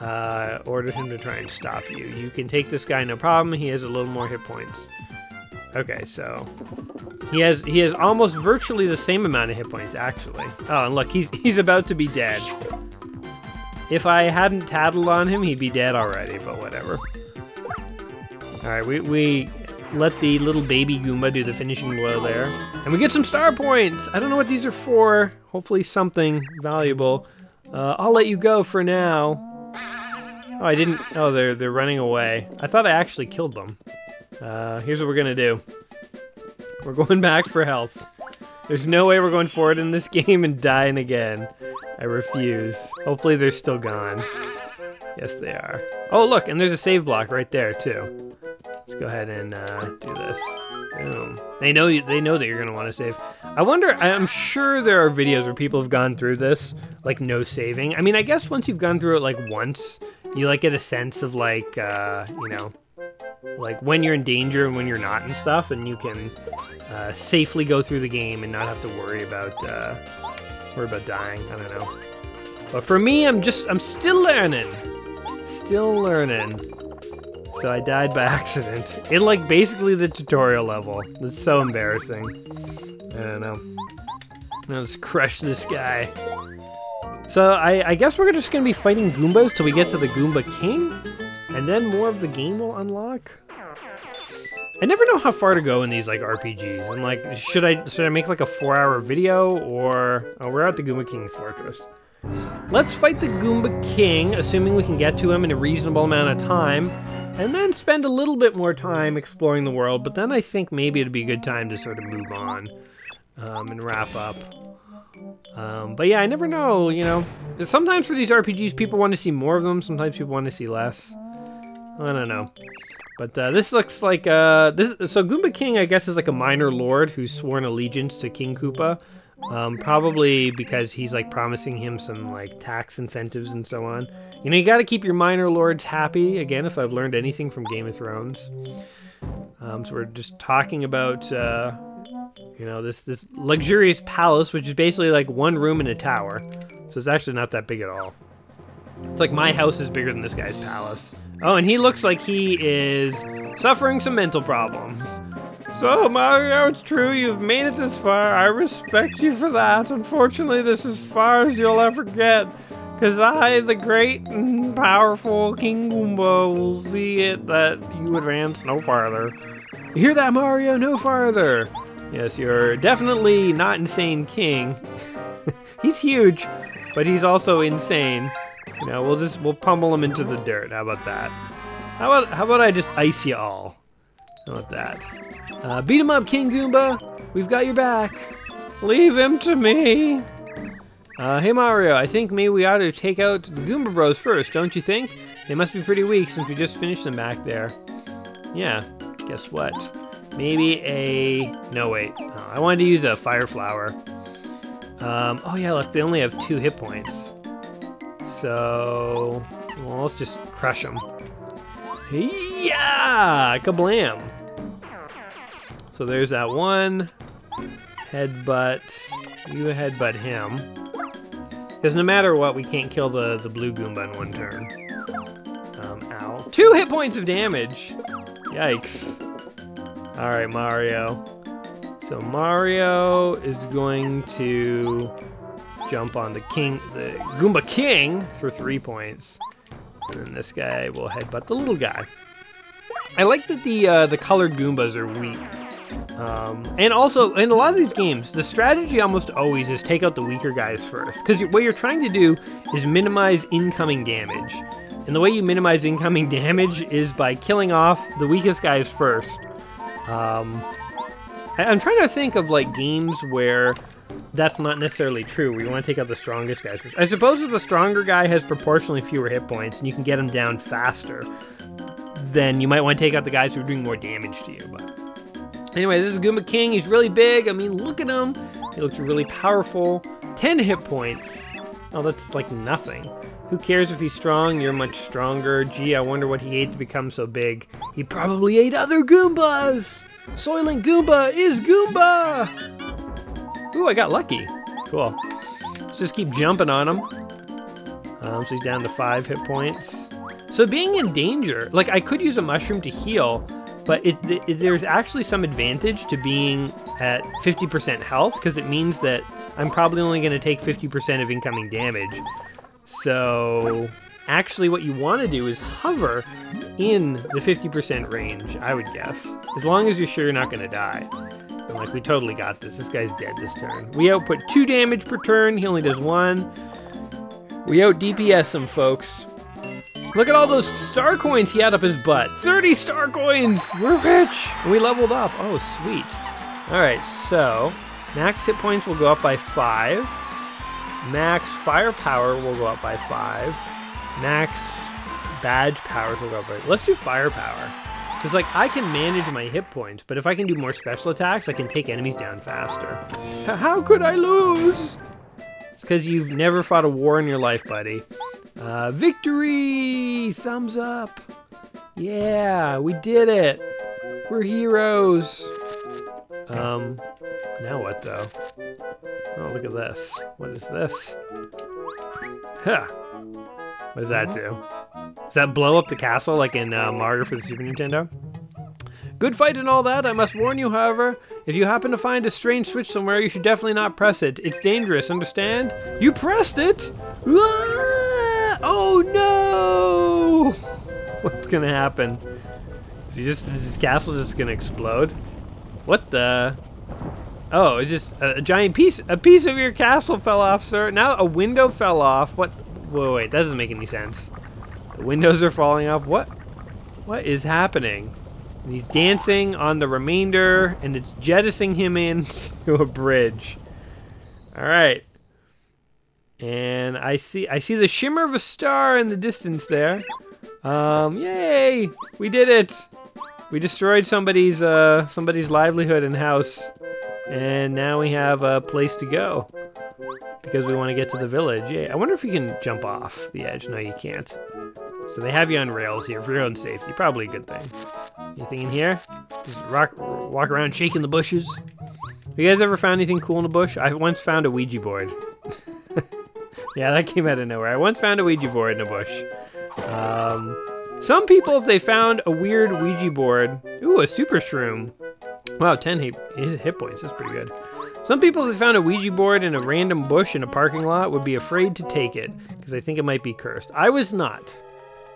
A: Uh, ordered him to try and stop you. You can take this guy, no problem. He has a little more hit points. Okay, so he has he has almost virtually the same amount of hit points, actually. Oh, and look, he's he's about to be dead. If I hadn't tattled on him, he'd be dead already, but whatever. Alright, we, we let the little baby Goomba do the finishing blow there. And we get some star points! I don't know what these are for. Hopefully something valuable. Uh, I'll let you go for now. Oh, I didn't... Oh, they're, they're running away. I thought I actually killed them. Uh, here's what we're gonna do. We're going back for health. There's no way we're going forward in this game and dying again. I refuse. Hopefully they're still gone. Yes, they are. Oh, look, and there's a save block right there, too. Let's go ahead and uh, do this. Boom. They know you, they know that you're gonna want to save. I wonder. I'm sure there are videos where people have gone through this, like no saving. I mean, I guess once you've gone through it like once, you like get a sense of like, uh, you know, like when you're in danger and when you're not and stuff, and you can uh, safely go through the game and not have to worry about uh, worry about dying. I don't know. But for me, I'm just I'm still learning, still learning. So I died by accident in like basically the tutorial level. It's so embarrassing. I don't know. Let's crush this guy. So I, I guess we're just gonna be fighting Goombas till we get to the Goomba King, and then more of the game will unlock. I never know how far to go in these like RPGs. And like, should I should I make like a four-hour video or oh, we're at the Goomba King's fortress. Let's fight the Goomba King, assuming we can get to him in a reasonable amount of time, and then spend a little bit more time exploring the world. But then I think maybe it'd be a good time to sort of move on um, and wrap up. Um, but yeah, I never know. You know, sometimes for these RPGs, people want to see more of them. Sometimes people want to see less. I don't know. But uh, this looks like uh, this. So Goomba King, I guess, is like a minor lord who's sworn allegiance to King Koopa, um, probably because he's like promising him some like tax incentives and so on. You know, you got to keep your minor lords happy. Again, if I've learned anything from Game of Thrones, um, so we're just talking about uh, you know this this luxurious palace, which is basically like one room in a tower. So it's actually not that big at all. It's like my house is bigger than this guy's palace. Oh, and he looks like he is suffering some mental problems. So, Mario, it's true, you've made it this far. I respect you for that. Unfortunately, this is as far as you'll ever get. Because I, the great and powerful King Goomba, will see it that you advance no farther. You hear that, Mario? No farther. Yes, you're definitely not insane king. he's huge, but he's also insane. You know, we'll just we'll pummel him into the dirt. How about that? How about how about I just ice you all? How about that? Uh, beat him up, King Goomba. We've got your back. Leave him to me. Uh, hey Mario, I think maybe we ought to take out the Goomba Bros first, don't you think? They must be pretty weak since we just finished them back there. Yeah, guess what? Maybe a... No, wait. Oh, I wanted to use a Fire Flower. Um, oh yeah, look, they only have two hit points. So, well, let's just crush them. Yeah! Kablam! So there's that one. Headbutt. You headbutt him. Because no matter what, we can't kill the, the blue Goomba in one turn. Um, ow. Two hit points of damage! Yikes. Alright, Mario. So Mario is going to jump on the king, the Goomba King for three points. And then this guy will headbutt the little guy. I like that the uh, the colored Goombas are weak. Um, and also, in a lot of these games, the strategy almost always is take out the weaker guys first. Because what you're trying to do is minimize incoming damage. And the way you minimize incoming damage is by killing off the weakest guys first. Um, I, I'm trying to think of like games where that's not necessarily true. You want to take out the strongest guys. I suppose if the stronger guy has proportionally fewer hit points and you can get him down faster, then you might want to take out the guys who are doing more damage to you. But anyway, this is Goomba King. He's really big. I mean, look at him. He looks really powerful. 10 hit points. Oh, that's like nothing. Who cares if he's strong? You're much stronger. Gee, I wonder what he ate to become so big. He probably ate other Goombas! Soylent Goomba is Goomba! Ooh, I got lucky. Cool. Let's just keep jumping on him. Um, so he's down to five hit points. So being in danger, like I could use a mushroom to heal, but it, it, there's actually some advantage to being at 50% health because it means that I'm probably only going to take 50% of incoming damage. So actually what you want to do is hover in the 50% range, I would guess. As long as you're sure you're not going to die. Like, we totally got this. This guy's dead this turn. We output two damage per turn. He only does one. We out DPS him, folks. Look at all those star coins he had up his butt. 30 star coins! We're rich! We leveled up. Oh, sweet. Alright, so max hit points will go up by 5. Max firepower will go up by 5. Max badge powers will go up by... Let's do firepower. Because, like, I can manage my hit points, but if I can do more special attacks, I can take enemies down faster. How could I lose? It's because you've never fought a war in your life, buddy. Uh, victory! Thumbs up! Yeah, we did it! We're heroes! Um, now what though? Oh, look at this. What is this? Huh. What does that do? Does that blow up the castle like in uh, Mario for the Super Nintendo? Good fight and all that. I must warn you, however, if you happen to find a strange switch somewhere, you should definitely not press it. It's dangerous, understand? You pressed it? Ah! Oh no! What's gonna happen? Is, just, is this castle just gonna explode? What the? Oh, it's just a, a, giant piece. A piece of your castle fell off, sir. Now a window fell off. What? Wait, wait, that doesn't make any sense. The windows are falling off. What? What is happening? And he's dancing on the remainder, and it's jettisoning him into a bridge. All right. And I see I see the shimmer of a star in the distance there. Um, yay! We did it! We destroyed somebody's uh, somebody's livelihood and house, and now we have a place to go because we want to get to the village. Yeah, I wonder if you can jump off the edge. No, you can't. So they have you on rails here for your own safety. Probably a good thing. Anything in here? Just rock, walk around shaking the bushes. Have you guys ever found anything cool in a bush? I once found a Ouija board. yeah, that came out of nowhere. I once found a Ouija board in a bush. Um, some people, if they found a weird Ouija board, ooh, a super shroom. Wow, 10 hit, hit points. That's pretty good. Some people that found a Ouija board in a random bush in a parking lot would be afraid to take it because they think it might be cursed. I was not.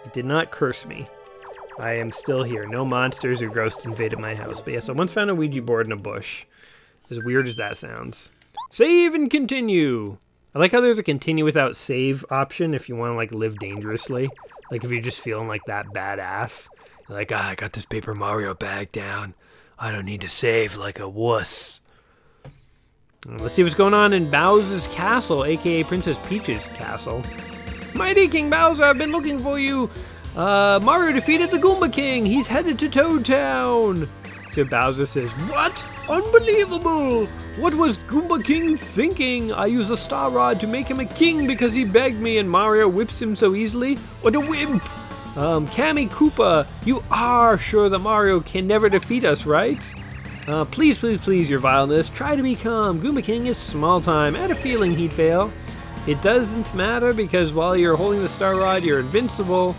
A: It did not curse me. I am still here. No monsters or ghosts invaded my house. But yes, I once found a Ouija board in a bush. As weird as that sounds. Save and continue. I like how there's a continue without save option if you want to like live dangerously. Like if you're just feeling like that badass. Like, ah, I got this Paper Mario bag down. I don't need to save like a wuss. Let's see what's going on in Bowser's castle, aka Princess Peach's castle. Mighty King Bowser, I've been looking for you. Uh, Mario defeated the Goomba King. He's headed to Toad Town. So Bowser says, What? Unbelievable! What was Goomba King thinking? I use a Star Rod to make him a king because he begged me and Mario whips him so easily? What a wimp! Um, Kammy Koopa, you are sure that Mario can never defeat us, right? Uh, please, please, please, your vileness, try to be calm. Goomba King is small time. I had a feeling he'd fail. It doesn't matter because while you're holding the Star Rod, you're invincible.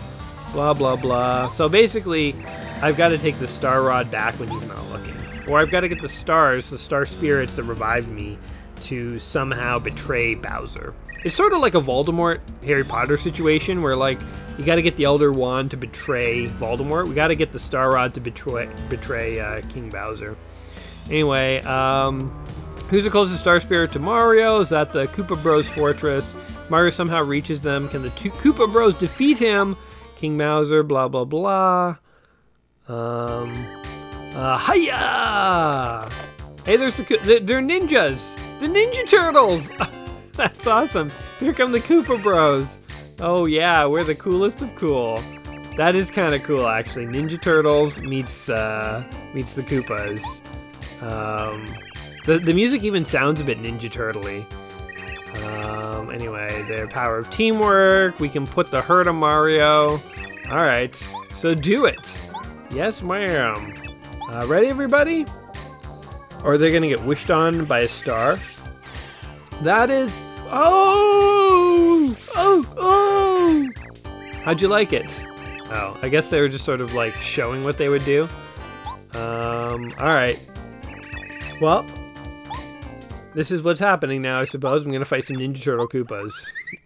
A: Blah, blah, blah. So basically, I've got to take the Star Rod back when he's not looking. Or I've got to get the stars, the star spirits that revived me, to somehow betray Bowser. It's sort of like a Voldemort Harry Potter situation where, like, you got to get the Elder Wand to betray Voldemort. We got to get the Star Rod to betray, betray uh, King Bowser. Anyway, um, who's the closest star spirit to Mario? Is that the Koopa Bros Fortress? Mario somehow reaches them. Can the two Koopa Bros defeat him? King Bowser, blah, blah, blah. Um, uh, hiya! Hey, there's the, they're ninjas. The Ninja Turtles. That's awesome. Here come the Koopa Bros. Oh yeah, we're the coolest of cool. That is kind of cool, actually. Ninja Turtles meets uh, meets the Koopas. Um, the the music even sounds a bit Ninja Turtley. Um, anyway, their power of teamwork. We can put the hurt on Mario. All right, so do it. Yes, ma'am. Uh, ready, everybody? Or they're gonna get wished on by a star. That is. Oh! Oh! Oh! How'd you like it? Oh, I guess they were just sort of like showing what they would do. Um, alright. Well, this is what's happening now, I suppose. I'm gonna fight some Ninja Turtle Koopas.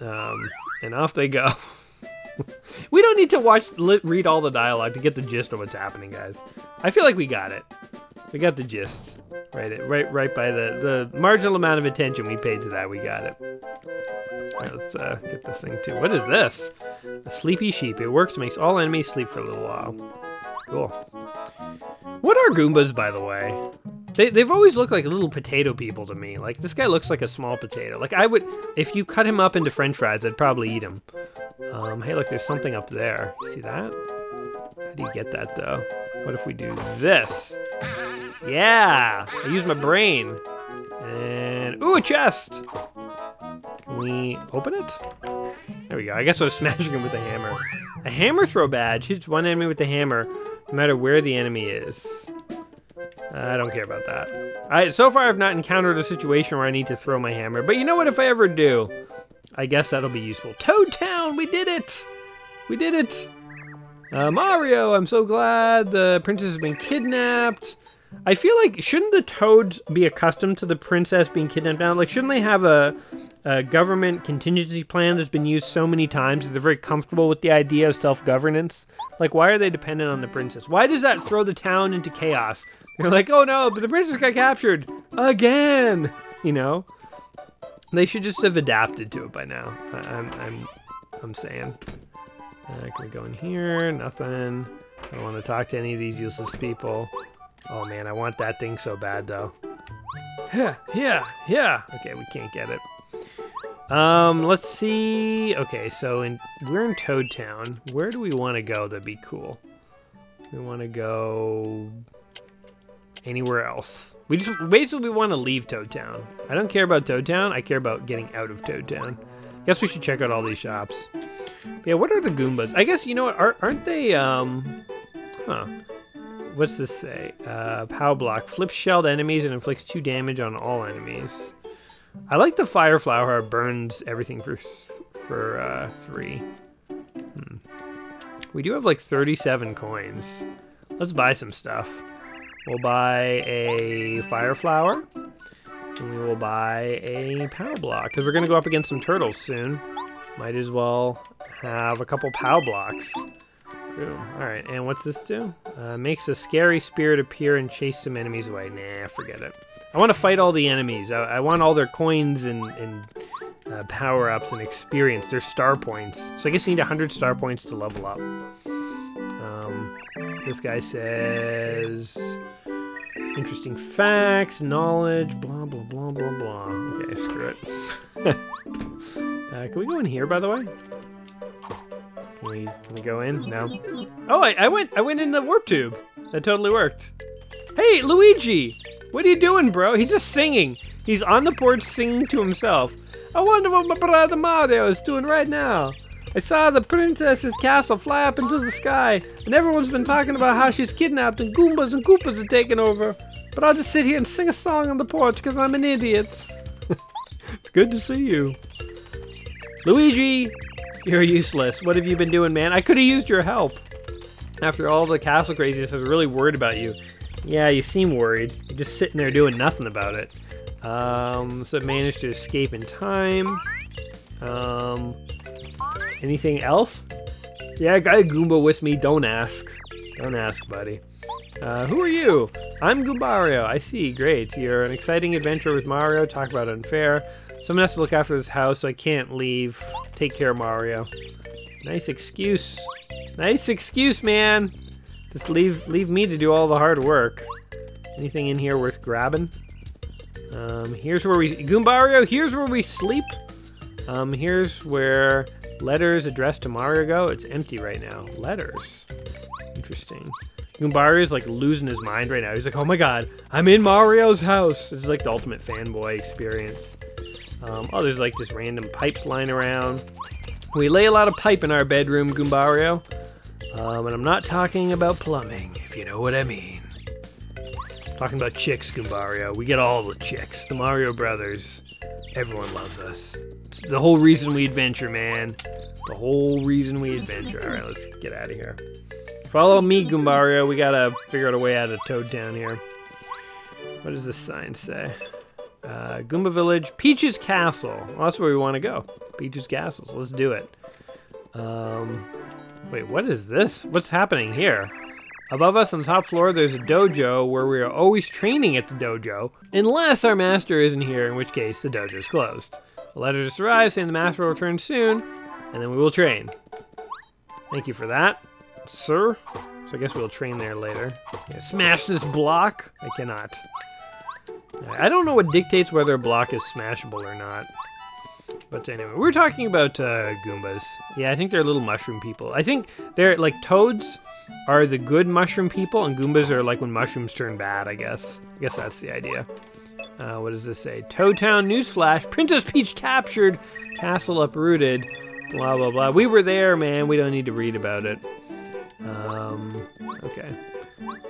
A: Um, and off they go. we don't need to watch, read all the dialogue to get the gist of what's happening, guys. I feel like we got it. We got the gist. Right, right, right by the the marginal amount of attention we paid to that, we got it. Let's uh, get this thing too. What is this? A sleepy sheep. It works, makes all enemies sleep for a little while. Cool. What are Goombas, by the way? They, they've always looked like little potato people to me. Like, this guy looks like a small potato. Like, I would, if you cut him up into french fries, I'd probably eat him. Um, hey, look, there's something up there. See that? How do you get that, though? What if we do this? Yeah! I use my brain. And, ooh, a chest! Can we open it? There we go. I guess I was smashing him with a hammer. A hammer throw badge. Hits one enemy with the hammer, no matter where the enemy is. I don't care about that. I, so far, I've not encountered a situation where I need to throw my hammer. But you know what? If I ever do, I guess that'll be useful. Toad Town! We did it! We did it! Uh, Mario, I'm so glad the princess has been kidnapped. I feel like shouldn't the toads be accustomed to the princess being kidnapped now? Like, shouldn't they have a, a government contingency plan that's been used so many times that they're very comfortable with the idea of self-governance? Like, why are they dependent on the princess? Why does that throw the town into chaos? They're like, oh no, but the princess got captured again. You know, they should just have adapted to it by now. I, I'm, I'm, I'm saying. Uh, can we go in here? Nothing. I don't want to talk to any of these useless people. Oh man, I want that thing so bad though. Yeah, yeah, yeah. Okay, we can't get it. Um, let's see. Okay, so in we're in Toad Town. Where do we want to go that'd be cool? We want to go anywhere else. We just basically want to leave Toad Town. I don't care about Toad Town. I care about getting out of Toad Town. Guess we should check out all these shops. Yeah, what are the Goombas? I guess you know what? Aren't they? Um, huh what's this say? Uh, Pow Block. Flips shelled enemies and inflicts 2 damage on all enemies. I like the Fire Flower. Burns everything for, for uh, 3. Hmm. We do have like 37 coins. Let's buy some stuff. We'll buy a Fire Flower. And we will buy a Pow Block. Because we're going to go up against some turtles soon. Might as well have a couple Pow Blocks. Boom. Alright, and what's this do? Uh, makes a scary spirit appear and chase some enemies away. Nah, forget it. I want to fight all the enemies. I, I want all their coins and, and uh, power-ups and experience. Their star points. So I guess you need 100 star points to level up. Um, this guy says... Interesting facts, knowledge, blah, blah, blah, blah, blah. Okay, screw it. uh, can we go in here, by the way? Can we, can we go in? No. Oh, I, I went I went in the warp tube. That totally worked. Hey, Luigi! What are you doing, bro? He's just singing. He's on the porch singing to himself. I wonder what my brother Mario is doing right now. I saw the princess's castle fly up into the sky, and everyone's been talking about how she's kidnapped and Goombas and Koopas are taking over. But I'll just sit here and sing a song on the porch because I'm an idiot. it's good to see you. Luigi, you're useless. What have you been doing, man? I could have used your help. After all the castle craziness, I was really worried about you. Yeah, you seem worried. You're just sitting there doing nothing about it. Um, so I managed to escape in time. Um, anything else? Yeah, I got a Goomba with me. Don't ask. Don't ask, buddy. Uh, who are you? I'm Goombario. I see. Great. You're an exciting adventure with Mario. Talk about unfair. Someone has to look after this house, so I can't leave. Take care, Mario. Nice excuse. Nice excuse, man. Just leave leave me to do all the hard work. Anything in here worth grabbing? Um, here's where we Goombario. Here's where we sleep. Um, here's where letters addressed to Mario go. It's empty right now. Letters. Interesting. Goombario is like losing his mind right now. He's like, oh my god, I'm in Mario's house. It's like the ultimate fanboy experience. Um, oh, there's like just random pipes lying around. We lay a lot of pipe in our bedroom, Goombario. Um, and I'm not talking about plumbing, if you know what I mean. Talking about chicks, Goombario. We get all the chicks. The Mario Brothers. Everyone loves us. It's the whole reason we adventure, man. The whole reason we adventure. Alright, let's get out of here. Follow me, Goombario. We gotta figure out a way out of Toad Town here. What does this sign say? Uh, Goomba Village, Peach's Castle. Well, that's where we want to go. Peach's Castle. Let's do it. Um, wait, what is this? What's happening here? Above us on the top floor, there's a dojo where we are always training at the dojo, unless our master isn't here, in which case the dojo is closed. A letter just arrived saying the master will return soon, and then we will train. Thank you for that, sir. So I guess we'll train there later. Yeah, smash this block? I cannot. I don't know what dictates whether a block is smashable or not. But anyway, we're talking about uh, Goombas. Yeah, I think they're little mushroom people. I think they're like toads are the good mushroom people, and Goombas are like when mushrooms turn bad, I guess. I guess that's the idea. Uh, what does this say? Toad Town Newsflash. Princess Peach captured. Castle uprooted. Blah, blah, blah. We were there, man. We don't need to read about it. Um, okay.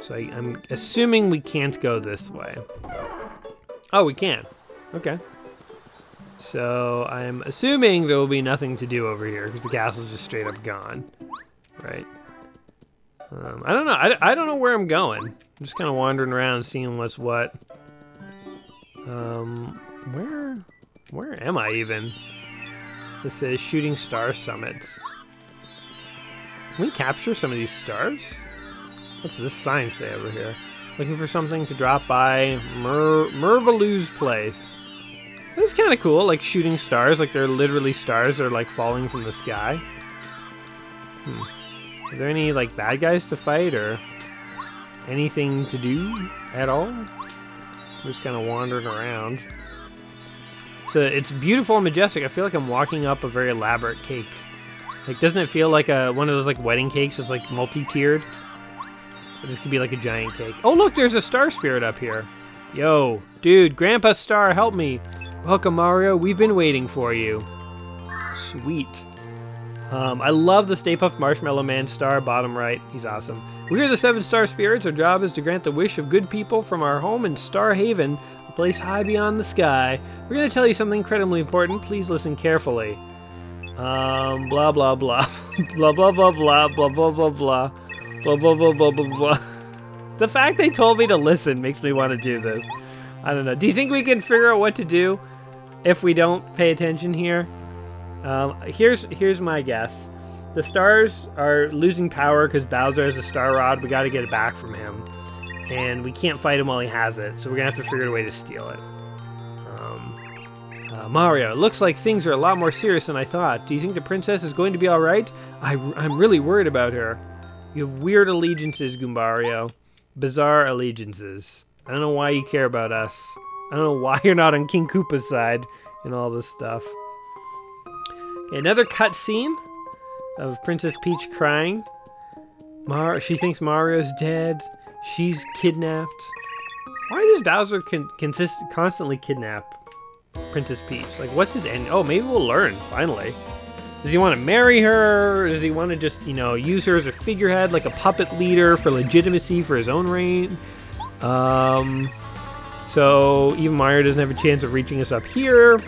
A: So I, I'm assuming we can't go this way. Oh, we can. Okay. So I'm assuming there will be nothing to do over here because the castle's just straight up gone. Right. Um, I don't know. I, I don't know where I'm going. I'm just kind of wandering around seeing what's what. Um, where, where am I even? This says Shooting Star Summit. Can we capture some of these stars? What's this sign say over here? Looking for something to drop by Mer Merluvlee's place. This is kind of cool, like shooting stars, like they're literally stars that are like falling from the sky. Hmm. Are there any like bad guys to fight or anything to do at all? Just kind of wandering around. So it's beautiful and majestic. I feel like I'm walking up a very elaborate cake. Like, doesn't it feel like a one of those like wedding cakes that's like multi-tiered? This could be like a giant cake. Oh look, there's a star spirit up here. Yo, dude, Grandpa Star, help me. Welcome, Mario. We've been waiting for you. Sweet. Um, I love the Stay Puft Marshmallow Man star, bottom right. He's awesome. We are the Seven Star Spirits. Our job is to grant the wish of good people from our home in Star Haven, a place high beyond the sky. We're going to tell you something incredibly important. Please listen carefully. Um, blah, blah, blah. blah, blah, blah, blah, blah, blah, blah, blah. Blah, blah, blah, blah, blah, blah. the fact they told me to listen makes me want to do this. I don't know. Do you think we can figure out what to do if we don't pay attention here? Um, here's here's my guess. The stars are losing power because Bowser has a star rod. We got to get it back from him, and we can't fight him while he has it. So we're gonna have to figure out a way to steal it. Um, uh, Mario, it looks like things are a lot more serious than I thought. Do you think the princess is going to be all right? I, I'm really worried about her. You have weird allegiances, Goombario. Bizarre allegiances. I don't know why you care about us. I don't know why you're not on King Koopa's side and all this stuff. Okay, another cutscene of Princess Peach crying. Mar she thinks Mario's dead. She's kidnapped. Why does Bowser con consist constantly kidnap Princess Peach? Like, what's his end? Oh, maybe we'll learn finally. Does he want to marry her? Does he want to just, you know, use her as a figurehead, like a puppet leader for legitimacy for his own reign? Um, so even Mario doesn't have a chance of reaching us up here.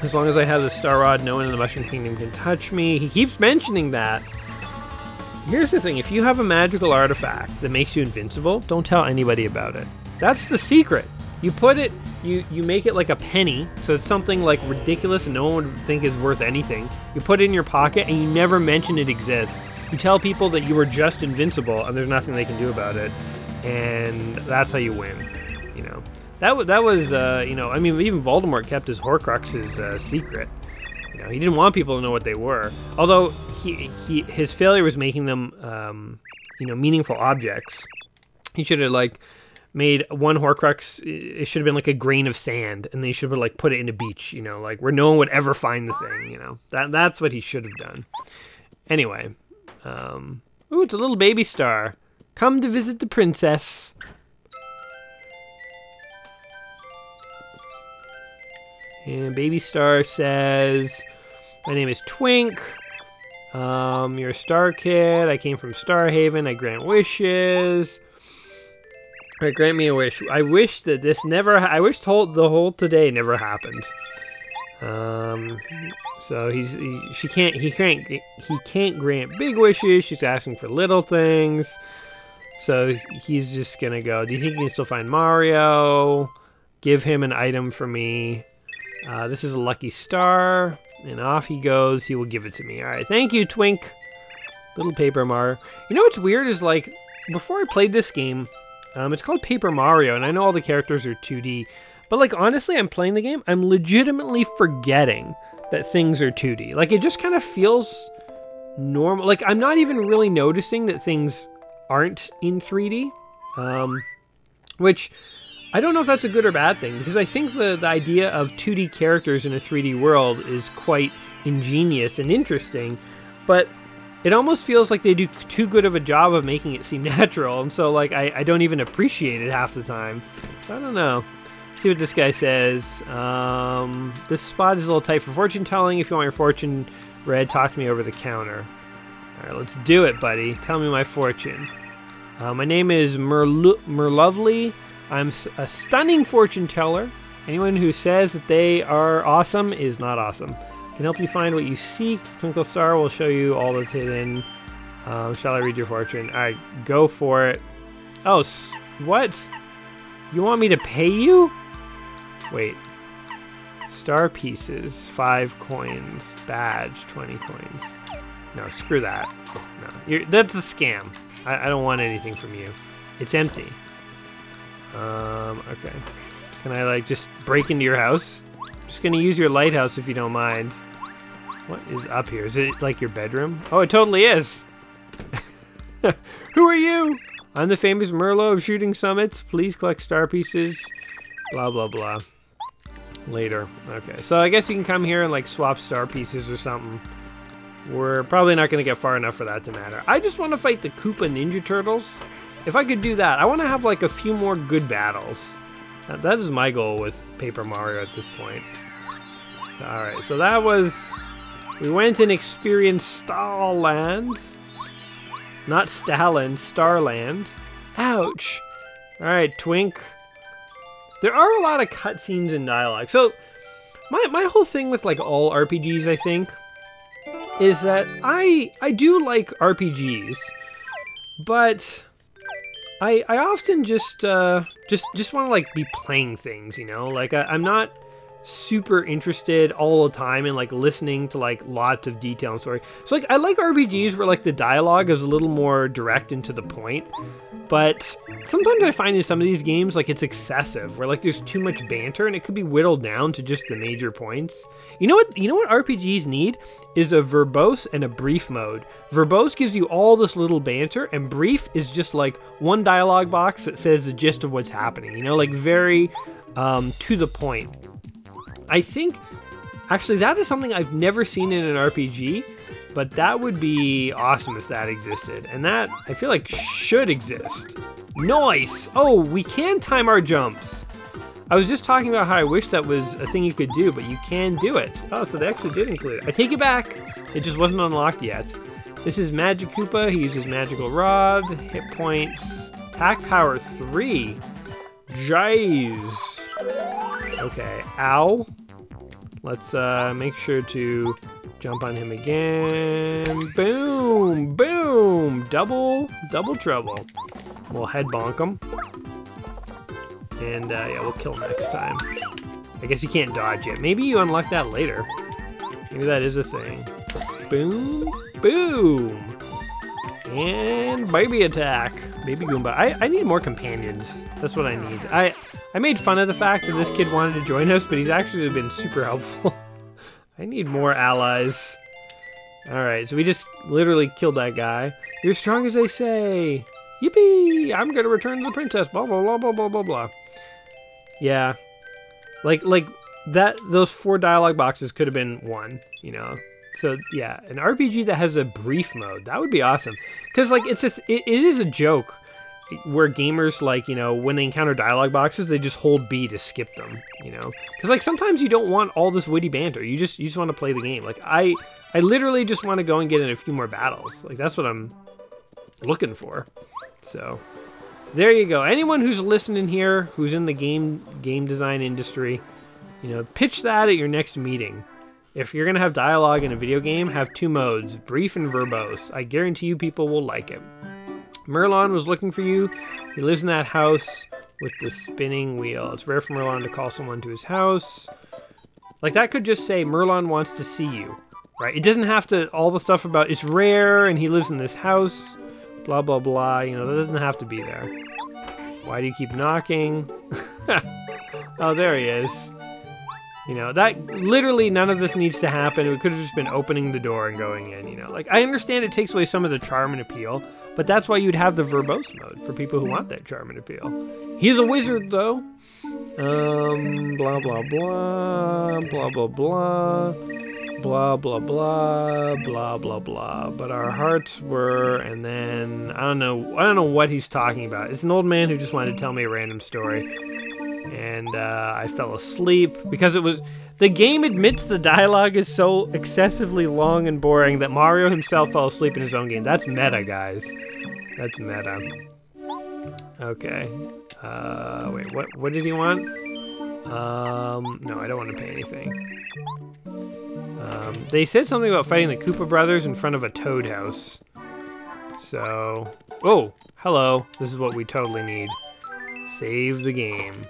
A: As long as I have the Star Rod, no one in the Mushroom Kingdom can touch me. He keeps mentioning that. Here's the thing, if you have a magical artifact that makes you invincible, don't tell anybody about it. That's the secret. You put it, you, you make it like a penny, so it's something like ridiculous and no one would think is worth anything. You put it in your pocket and you never mention it exists. You tell people that you are just invincible and there's nothing they can do about it. And that's how you win, That, that was, uh, you know, I mean, even Voldemort kept his Horcruxes uh, secret. You know, he didn't want people to know what they were. Although he, he his failure was making them, um, you know, meaningful objects. He should have like made one Horcrux. It should have been like a grain of sand, and they should have like put it in a beach. You know, like where no one would ever find the thing. You know, that that's what he should have done. Anyway, um, ooh, it's a little baby star. Come to visit the princess. And Baby Star says, My name is Twink. Um, you're a star kid. I came from Starhaven. I grant wishes. Alright, grant me a wish. I wish that this never. I wish whole, the whole today never happened. Um, so he's he, she can't he can't he can't grant big wishes. She's asking for little things. So he's just gonna go. Do you think you can still find Mario? Give him an item for me. Uh, this is a lucky star. And off he goes. He will give it to me. All right. Thank you, Twink. Little Paper Mario. You know what's weird is like, before I played this game, um, it's called Paper Mario, and I know all the characters are 2D. But like, honestly, I'm playing the game. I'm legitimately forgetting that things are 2D. Like, it just kind of feels normal. Like, I'm not even really noticing that things aren't in 3D. Um, which I don't know if that's a good or bad thing because I think the, the idea of 2D characters in a 3D world is quite ingenious and interesting, but it almost feels like they do too good of a job of making it seem natural, and so like I, I don't even appreciate it half the time. So I don't know. See what this guy says. Um, this spot is a little tight for fortune telling. If you want your fortune read, talk to me over the counter. All right, let's do it, buddy. Tell me my fortune. Uh, my name is Merlo- Merluvlee. I'm a stunning fortune teller. Anyone who says that they are awesome is not awesome. Can help you find what you seek. Twinkle Star will show you all that's hidden. Um, shall I read your fortune? All right, go for it. Oh, what? You want me to pay you? Wait. Star pieces, five coins. Badge, 20 coins. No, screw that. No, You're, that's a scam. I, I don't want anything from you. It's empty. Um, okay. Can I, like, just break into your house? I'm just gonna use your lighthouse if you don't mind. What is up here? Is it, like, your bedroom? Oh, it totally is! Who are you? I'm the famous Merlow of Shooting Summits. Please collect star pieces. Blah, blah, blah. Later. Okay, so I guess you can come here and, like, swap star pieces or something. We're probably not going to get far enough for that to matter. I just want to fight the Koopa Ninja Turtles. If I could do that, I want to have like a few more good battles. that is my goal with Paper Mario at this point. Alright, so that was... We went and experienced Starland. Not Stalin, Starland. Ouch! Alright, Twink. There are a lot of cutscenes and dialogue. So, my, my whole thing with like all RPGs, I think, is that I I do like RPGs, but I I often just uh, just just want to like be playing things, you know. Like I, I'm not super interested all the time and like listening to like lots of detail and story. So like I like RPGs where like the dialogue is a little more direct and to the point. But sometimes I find in some of these games like it's excessive, where like there's too much banter and it could be whittled down to just the major points. You know what? You know what RPGs need is a verbose and a brief mode. Verbose gives you all this little banter, and brief is just like one dialogue box that says the gist of what's happening. You know, like very um, to the point. I think actually that is something I've never seen in an RPG but that would be awesome if that existed. And that, I feel like, should exist. Nice! Oh, we can time our jumps. I was just talking about how I wish that was a thing you could do, but you can do it. Oh, so they actually did include it. I take it back. It just wasn't unlocked yet. This is Magic Koopa. He uses Magical Rod, hit points, attack power 3. Jays. Okay, ow. Let's uh, make sure to Jump on him again. Boom! Boom! Double, double trouble. We'll head bonk him. And uh, yeah, we'll kill next time. I guess you can't dodge it. Maybe you unlock that later. Maybe that is a thing. Boom! Boom! And baby attack. Baby Goomba. I, I need more companions. That's what I need. I, I made fun of the fact that this kid wanted to join us, but he's actually been super helpful. I need more allies. Alright, so we just literally killed that guy. You're strong as they say. Yippee! I'm gonna return to the princess. Blah blah blah blah blah blah blah. Yeah, like like that. Those four dialogue boxes could have been one. You know. So yeah, an RPG that has a brief mode that would be awesome. Because like it's a it, it is a joke where gamers like you know when they encounter dialogue boxes they just hold B to skip them. You know. Because like sometimes you don't want all this witty banter. You just you just want to play the game. Like I I literally just want to go and get in a few more battles. Like that's what I'm looking for. So there you go. Anyone who's listening here, who's in the game game design industry, you know, pitch that at your next meeting. If you're gonna have dialogue in a video game, have two modes, brief and verbose. I guarantee you people will like it. Merlon was looking for you. He lives in that house with the spinning wheel. It's rare for Merlon to call someone to his house. Like that could just say Merlon wants to see you, right? It doesn't have to all the stuff about it's rare and he lives in this house, blah blah blah. You know that doesn't have to be there. Why do you keep knocking? oh, there he is. You know, that literally none of this needs to happen. We could have just been opening the door and going in, you know. Like, I understand it takes away some of the charm and appeal, but that's why you'd have the verbose mode for people who want that charm and appeal. He's a wizard, though. Um, blah, blah, blah, blah, blah, blah, blah, blah, blah, blah, blah, blah. But our hearts were, and then, I don't know, I don't know what he's talking about. It's an old man who just wanted to tell me a random story and uh, I fell asleep because it was. The game admits the dialogue is so excessively long and boring that Mario himself fell asleep in his own game. That's meta, guys. That's meta. Okay. Uh, wait, what? What did he want? Um, no, I don't want to pay anything. Um, they said something about fighting the Koopa brothers in front of a Toad house. So, oh, hello. This is what we totally need. Save the game.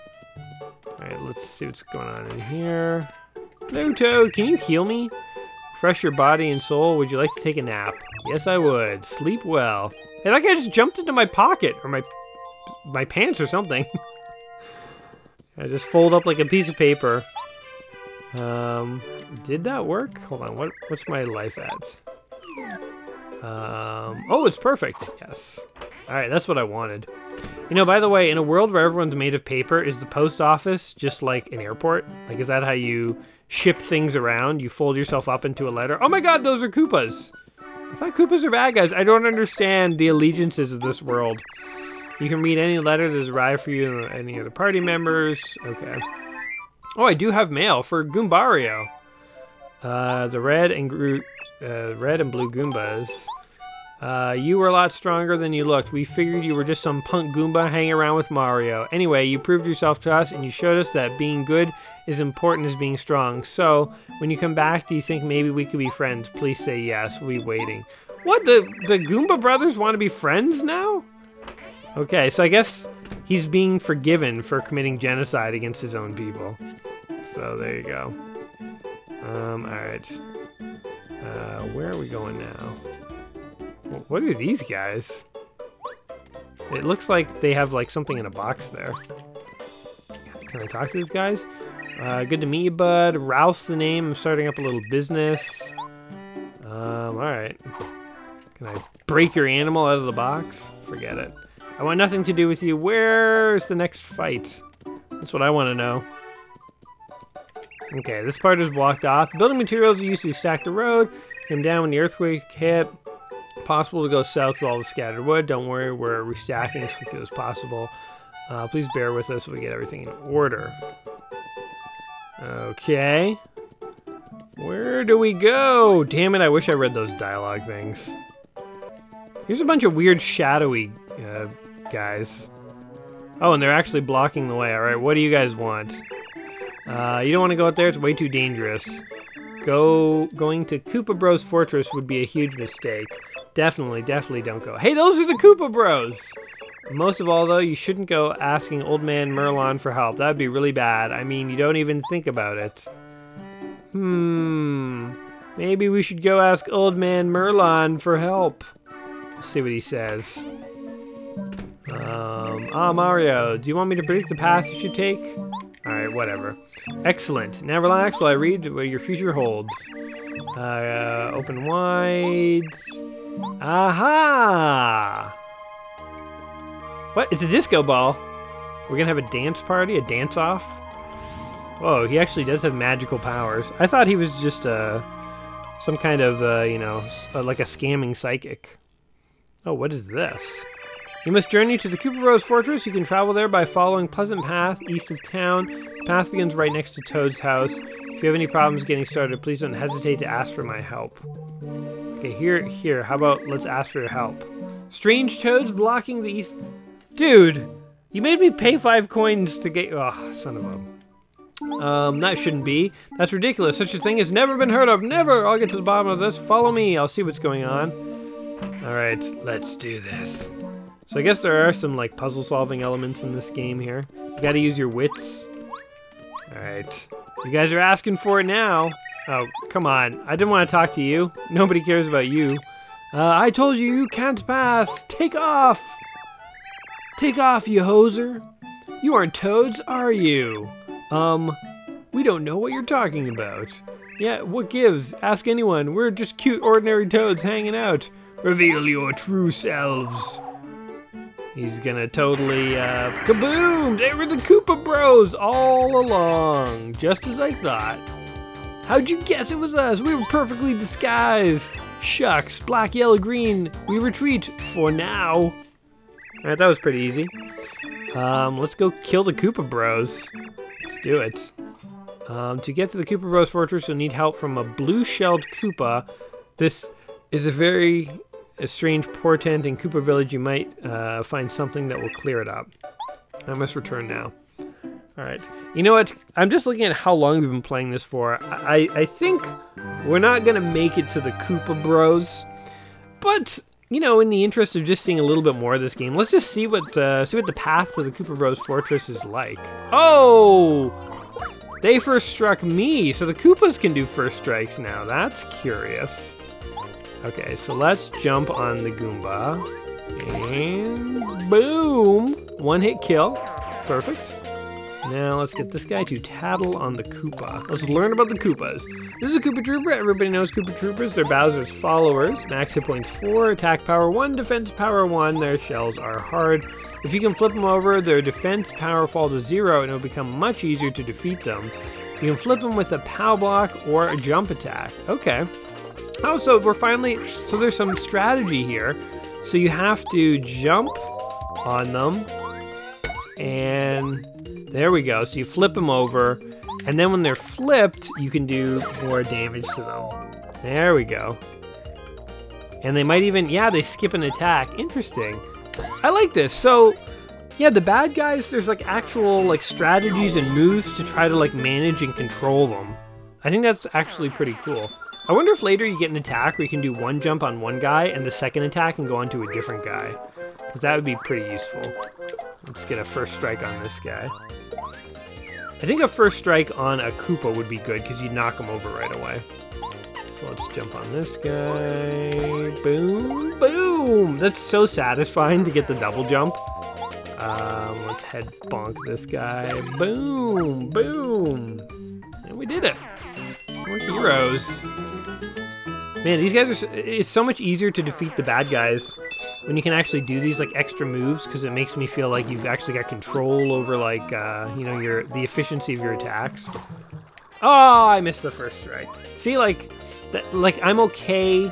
A: Alright, let's see what's going on in here. Hello, Toad. Can you heal me? Refresh your body and soul. Would you like to take a nap? Yes, I would. Sleep well. Hey, that guy just jumped into my pocket. Or my my pants or something. I just fold up like a piece of paper. Um, did that work? Hold on. What what's my life at? Um, oh, it's perfect. Yes. All right, that's what I wanted. You know, by the way, in a world where everyone's made of paper, is the post office just like an airport? Like, is that how you ship things around? You fold yourself up into a letter? Oh my god, those are Koopas! I thought Koopas are bad guys. I don't understand the allegiances of this world. You can read any letter that has arrived for you and any other party members. Okay. Oh, I do have mail for Goombario. Uh, the red and uh, red and blue Goombas uh, you were a lot stronger than you looked. We figured you were just some punk Goomba hanging around with Mario. Anyway, you proved yourself to us and you showed us that being good is important as being strong. So, when you come back, do you think maybe we could be friends? Please say yes. We'll be waiting. What? The, the Goomba brothers want to be friends now? Okay, so I guess he's being forgiven for committing genocide against his own people. So, there you go. Um, alright. Uh, where are we going now? What are these guys? It looks like they have like something in a box there. Can I talk to these guys? Uh, good to meet you, bud. Ralph's the name. I'm starting up a little business. Um, alright. Can I break your animal out of the box? Forget it. I want nothing to do with you. Where's the next fight? That's what I want to know. Okay, this part is blocked off. The building materials are used to stack the road. Came down when the earthquake hit possible to go south with all the scattered wood. Don't worry, we're restacking as quickly as possible. Uh, please bear with us so we get everything in order. Okay. Where do we go? Damn it, I wish I read those dialogue things. Here's a bunch of weird shadowy uh, guys. Oh, and they're actually blocking the way. All right, what do you guys want? Uh, you don't want to go out there. It's way too dangerous. Go Going to Koopa Bros Fortress would be a huge mistake. Definitely, definitely don't go. Hey, those are the Koopa Bros! Most of all, though, you shouldn't go asking Old Man Merlon for help. That would be really bad. I mean, you don't even think about it. Hmm. Maybe we should go ask Old Man Merlon for help. Let's see what he says. Um, ah, Mario, do you want me to predict the path you should take? Alright, whatever. Excellent. Now relax while I read what your future holds. Uh, open wide. Aha! What? It's a disco ball. We're gonna have a dance party, a dance off. Whoa, he actually does have magical powers. I thought he was just uh, some kind of, uh, you know, uh, like a scamming psychic. Oh, what is this? You must journey to the Koopa Bros Fortress. You can travel there by following Pleasant Path east of town. Path begins right next to Toad's house. If you have any problems getting started, please don't hesitate to ask for my help. Okay, here, here. How about let's ask for your help? Strange toads blocking the east. Dude, you made me pay five coins to get. Oh, son of a. Um, that shouldn't be. That's ridiculous. Such a thing has never been heard of. Never. I'll get to the bottom of this. Follow me. I'll see what's going on. All right, let's do this. So I guess there are some like puzzle solving elements in this game here. You gotta use your wits. Alright. You guys are asking for it now. Oh, come on. I didn't want to talk to you. Nobody cares about you. Uh, I told you you can't pass. Take off. Take off, you hoser. You aren't toads, are you? Um, we don't know what you're talking about. Yeah, what gives? Ask anyone. We're just cute, ordinary toads hanging out. Reveal your true selves. He's gonna totally, uh, kaboom! They were the Koopa Bros all along, just as I thought. How'd you guess it was us? We were perfectly disguised. Shucks, black, yellow, green. We retreat for now. Alright, that was pretty easy. Um, let's go kill the Koopa Bros. Let's do it. Um, to get to the Koopa Bros Fortress, you'll need help from a blue-shelled Koopa. This is a very a strange portent in Koopa Village, you might uh, find something that will clear it up. I must return now. Alright. You know what? I'm just looking at how long we've been playing this for. I, I think we're not going to make it to the Koopa Bros. But, you know, in the interest of just seeing a little bit more of this game, let's just see what, uh, see what the path to the Koopa Bros Fortress is like. Oh! They first struck me, so the Koopas can do first strikes now. That's curious. Okay, so let's jump on the Goomba. And boom! One hit kill. Perfect. Now let's get this guy to tattle on the Koopa. Let's learn about the Koopas. This is a Koopa Trooper. Everybody knows Koopa Troopers. They're Bowser's followers. Max hit points 4, attack power 1, defense power 1. Their shells are hard. If you can flip them over, their defense power falls to 0 and it'll become much easier to defeat them. You can flip them with a POW block or a jump attack. Okay. Oh, so we're finally, so there's some strategy here. So you have to jump on them, and there we go. So you flip them over, and then when they're flipped, you can do more damage to them. There we go. And they might even, yeah, they skip an attack. Interesting. I like this. So, yeah, the bad guys, there's like actual like strategies and moves to try to like manage and control them. I think that's actually pretty cool. I wonder if later you get an attack where you can do one jump on one guy and the second attack and go onto a different guy. Because that would be pretty useful. Let's get a first strike on this guy. I think a first strike on a Koopa would be good because you'd knock him over right away. So let's jump on this guy. Boom, boom! That's so satisfying to get the double jump. Um, let's head bonk this guy. Boom, boom! And we did it. We're heroes. Man, these guys are. It's so much easier to defeat the bad guys when you can actually do these like extra moves because it makes me feel like you've actually got control over like uh, you know your the efficiency of your attacks. Oh, I missed the first strike. See, like, that, like I'm okay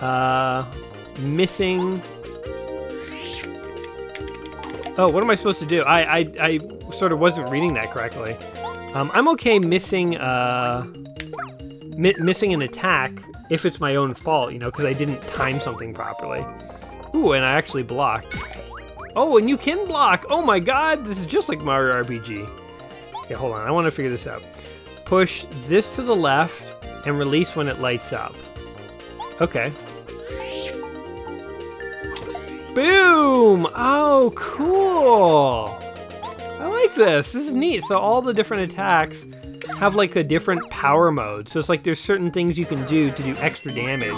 A: uh, missing. Oh, what am I supposed to do? I I, I sort of wasn't reading that correctly. Um, I'm okay missing uh, mi missing an attack if it's my own fault, you know, because I didn't time something properly. Ooh, and I actually blocked. Oh, and you can block! Oh my god, this is just like Mario RPG. Okay, hold on, I want to figure this out. Push this to the left and release when it lights up. Okay. Boom! Oh, cool! I like this. This is neat. So all the different attacks have like a different power mode. So it's like there's certain things you can do to do extra damage.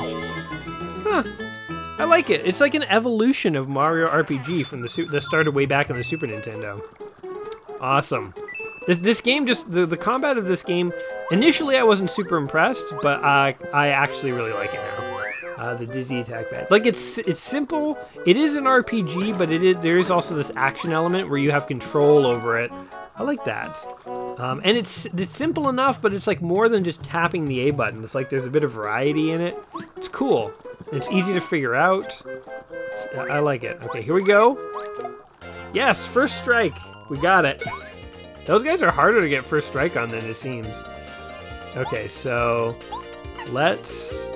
A: Huh. I like it. It's like an evolution of Mario RPG from the that started way back on the Super Nintendo. Awesome. This this game just the, the combat of this game. Initially, I wasn't super impressed, but uh, I actually really like it now. Uh, the dizzy attack pad. Like it's it's simple. It is an RPG, but it is there is also this action element where you have control over it. I like that. Um, and it's it's simple enough, but it's like more than just tapping the A button. It's like there's a bit of variety in it. It's cool. It's easy to figure out. I like it. Okay, here we go. Yes, first strike. We got it. Those guys are harder to get first strike on than it seems. Okay, so let's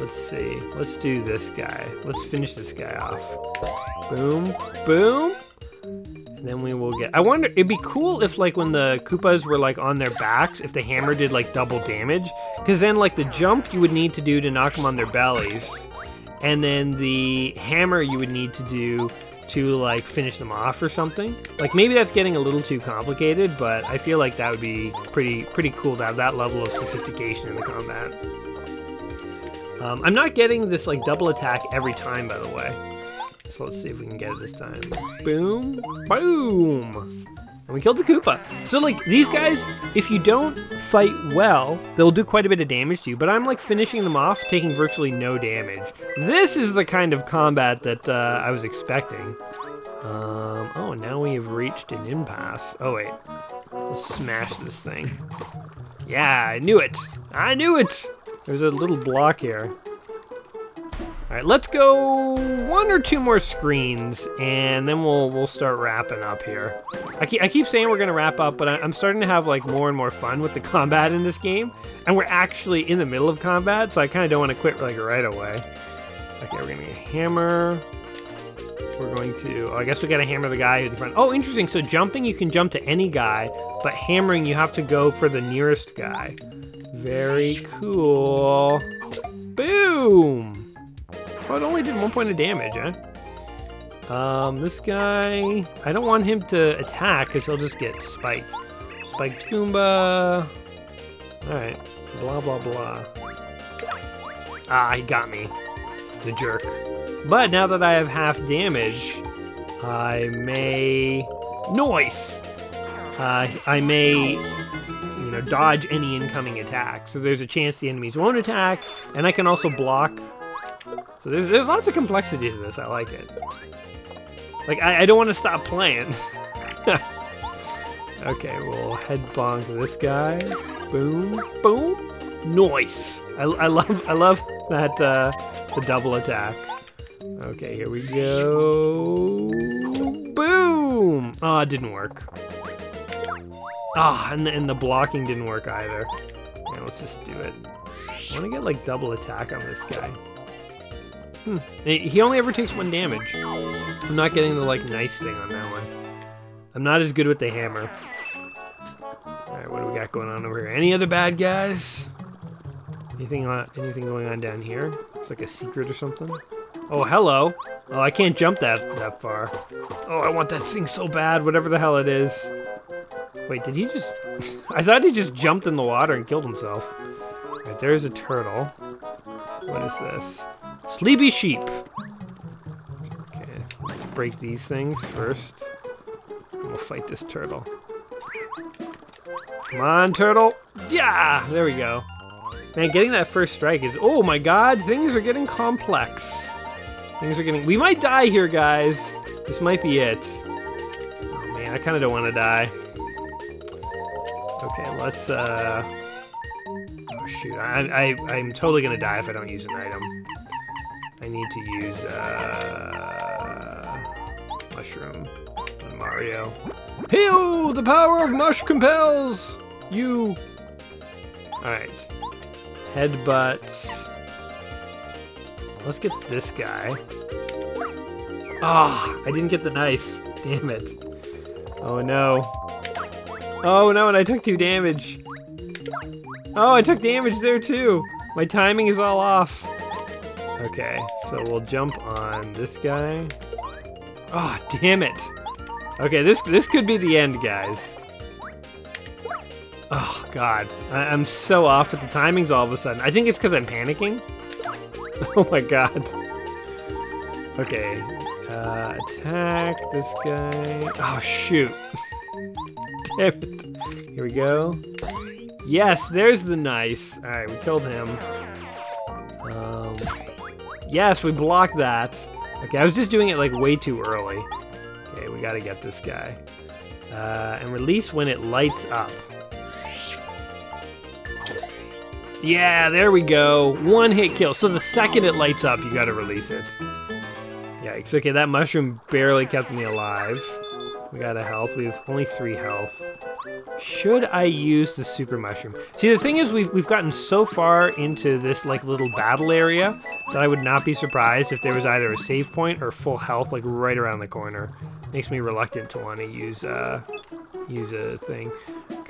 A: let's see. Let's do this guy. Let's finish this guy off. Boom, boom. And then we will get... I wonder... It'd be cool if, like, when the Koopas were, like, on their backs, if the hammer did, like, double damage. Because then, like, the jump you would need to do to knock them on their bellies. And then the hammer you would need to do to, like, finish them off or something. Like, maybe that's getting a little too complicated, but I feel like that would be pretty, pretty cool to have that level of sophistication in the combat. Um, I'm not getting this, like, double attack every time, by the way. So let's see if we can get it this time. Boom, boom. And we killed the Koopa. So like these guys, if you don't fight well, they'll do quite a bit of damage to you. But I'm like finishing them off, taking virtually no damage. This is the kind of combat that uh, I was expecting. Um, oh, now we have reached an impasse. Oh wait, let's smash this thing. Yeah, I knew it. I knew it. There's a little block here. All right, let's go one or two more screens, and then we'll we'll start wrapping up here. I keep, I keep saying we're gonna wrap up, but I, am starting to have like more and more fun with the combat in this game, and we're actually in the middle of combat, so I kind of don't want to quit like right away. Okay, we're gonna get a hammer. We're going to. Oh, I guess we gotta hammer the guy in front. Oh, interesting. So jumping, you can jump to any guy, but hammering, you have to go for the nearest guy. Very cool. Boom. Oh, it only did one point of damage, huh? Um, this guy... I don't want him to attack, because he'll just get spiked. Spiked Goomba... Alright. Blah, blah, blah. Ah, he got me. The jerk. But now that I have half damage, I may... Noise! Uh, I may, you know, dodge any incoming attack. So there's a chance the enemies won't attack, and I can also block so there's, there's lots of complexity to this. I like it. Like, I, I don't want to stop playing. okay, we'll head bonk this guy. Boom, boom. Nice. I, I love I love that uh, the double attack. Okay, here we go. Boom! Oh, it didn't work. Ah, oh, and, the, and the blocking didn't work either. Yeah, let's just do it. I want to get like double attack on this guy. Hmm. He only ever takes one damage. I'm not getting the, like, nice thing on that one. I'm not as good with the hammer. Alright, what do we got going on over here? Any other bad guys? Anything on, anything going on down here? It's like a secret or something. Oh, hello. Oh, I can't jump that, that far. Oh, I want that thing so bad, whatever the hell it is. Wait, did he just... I thought he just jumped in the water and killed himself. Right, there's a turtle. What is this? Sleepy sheep. Okay, let's break these things first. We'll fight this turtle. Come on, turtle. Yeah, there we go. Man, getting that first strike is, oh my god, things are getting complex. Things are getting, we might die here, guys. This might be it. Oh man, I kind of don't want to die. Okay, let's, uh, oh shoot, I, I, I'm totally gonna die if I don't use an item. I need to use uh, mushroom on Mario. Heal! The power of mush compels you. All right, headbutt. Let's get this guy. Ah, oh, I didn't get the nice. Damn it. Oh no. Oh no, and I took two damage. Oh, I took damage there too. My timing is all off. Okay, so we'll jump on this guy. Oh, damn it. Okay, this this could be the end, guys. Oh, God. I am so off with the timings all of a sudden. I think it's because I'm panicking. Oh, my God. Okay. Uh, attack this guy. Oh, shoot. damn it. Here we go. Yes, there's the nice. All right, we killed him. Um, Yes, we blocked that. Okay, I was just doing it like way too early. Okay, we gotta get this guy. Uh, and release when it lights up. Yeah, there we go. One hit kill. So the second it lights up, you gotta release it. Yikes. Okay, that mushroom barely kept me alive. We got a health. We have only three health. Should I use the super mushroom? See, the thing is, we've, we've gotten so far into this, like, little battle area that I would not be surprised if there was either a save point or full health, like, right around the corner. Makes me reluctant to want to use, uh, use a thing.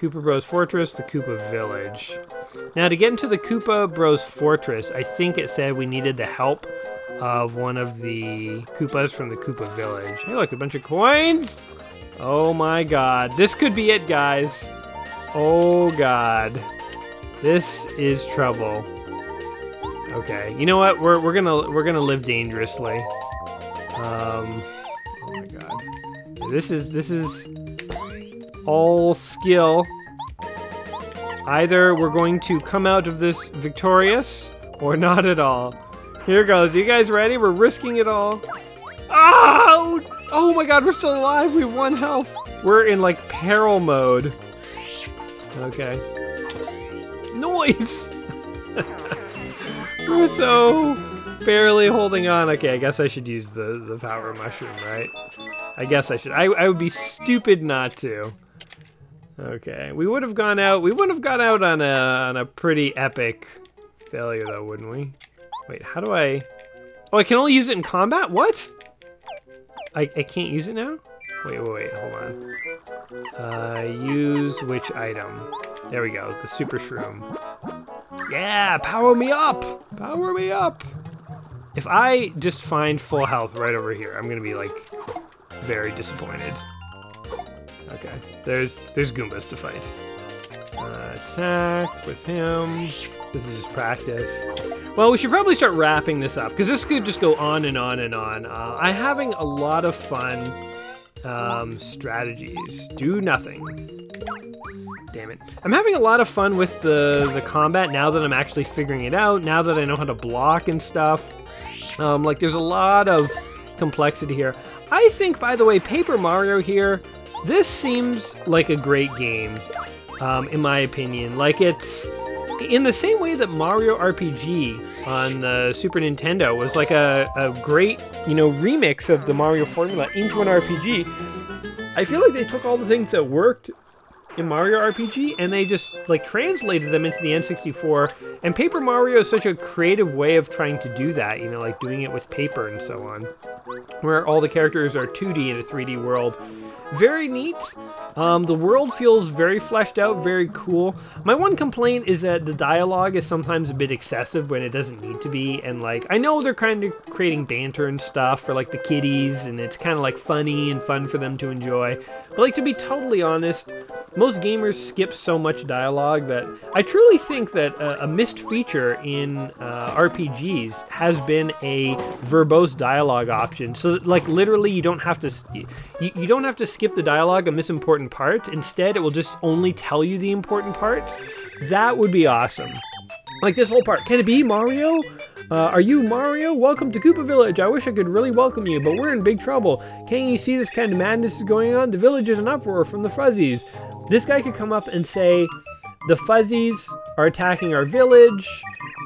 A: Koopa Bros Fortress, the Koopa Village. Now, to get into the Koopa Bros Fortress, I think it said we needed the help of one of the Koopas from the Koopa Village. Hey, look, a bunch of coins! Oh my god. This could be it, guys. Oh god. This is trouble. Okay. You know what? We're we're gonna we're gonna live dangerously. Um Oh my god. This is this is all skill. Either we're going to come out of this victorious or not at all. Here goes. You guys ready? We're risking it all. Oh! Oh my god, we're still alive. We have one health. We're in like peril mode. Okay. Noise! we're so barely holding on. Okay, I guess I should use the, the power mushroom, right? I guess I should. I, I would be stupid not to. Okay, we would have gone out. We would have gone out on a on a pretty epic failure, though, wouldn't we? Wait, how do I? Oh, I can only use it in combat. What? I, I can't use it now? Wait, wait, wait, hold on. Uh, use which item? There we go, the super shroom. Yeah, power me up! Power me up! If I just find full health right over here, I'm gonna be like very disappointed. Okay, there's there's Goombas to fight. Uh, attack with him. This is just practice. Well, we should probably start wrapping this up because this could just go on and on and on. Uh, I'm having a lot of fun um, strategies. Do nothing. Damn it. I'm having a lot of fun with the, the combat now that I'm actually figuring it out, now that I know how to block and stuff. Um, like, there's a lot of complexity here. I think, by the way, Paper Mario here, this seems like a great game, um, in my opinion. Like, it's in the same way that Mario RPG on the Super Nintendo was like a, a great, you know, remix of the Mario formula into an RPG, I feel like they took all the things that worked in Mario RPG and they just like translated them into the N64. And Paper Mario is such a creative way of trying to do that, you know, like doing it with paper and so on, where all the characters are 2D in a 3D world. Very neat. Um, the world feels very fleshed out, very cool. My one complaint is that the dialogue is sometimes a bit excessive when it doesn't need to be, and like, I know they're kind of creating banter and stuff for like the kiddies, and it's kind of like funny and fun for them to enjoy. But like, to be totally honest, most gamers skip so much dialogue that I truly think that a, a missed feature in uh, RPGs has been a verbose dialogue option. So that, like literally you don't have to you, you don't have to skip the dialogue and miss important parts. Instead, it will just only tell you the important parts. That would be awesome. Like this whole part. Can it be Mario? Uh, are you Mario? Welcome to Koopa Village. I wish I could really welcome you, but we're in big trouble. Can't you see this kind of madness is going on? The village is in uproar from the Fuzzies. This guy could come up and say, the Fuzzies are attacking our village.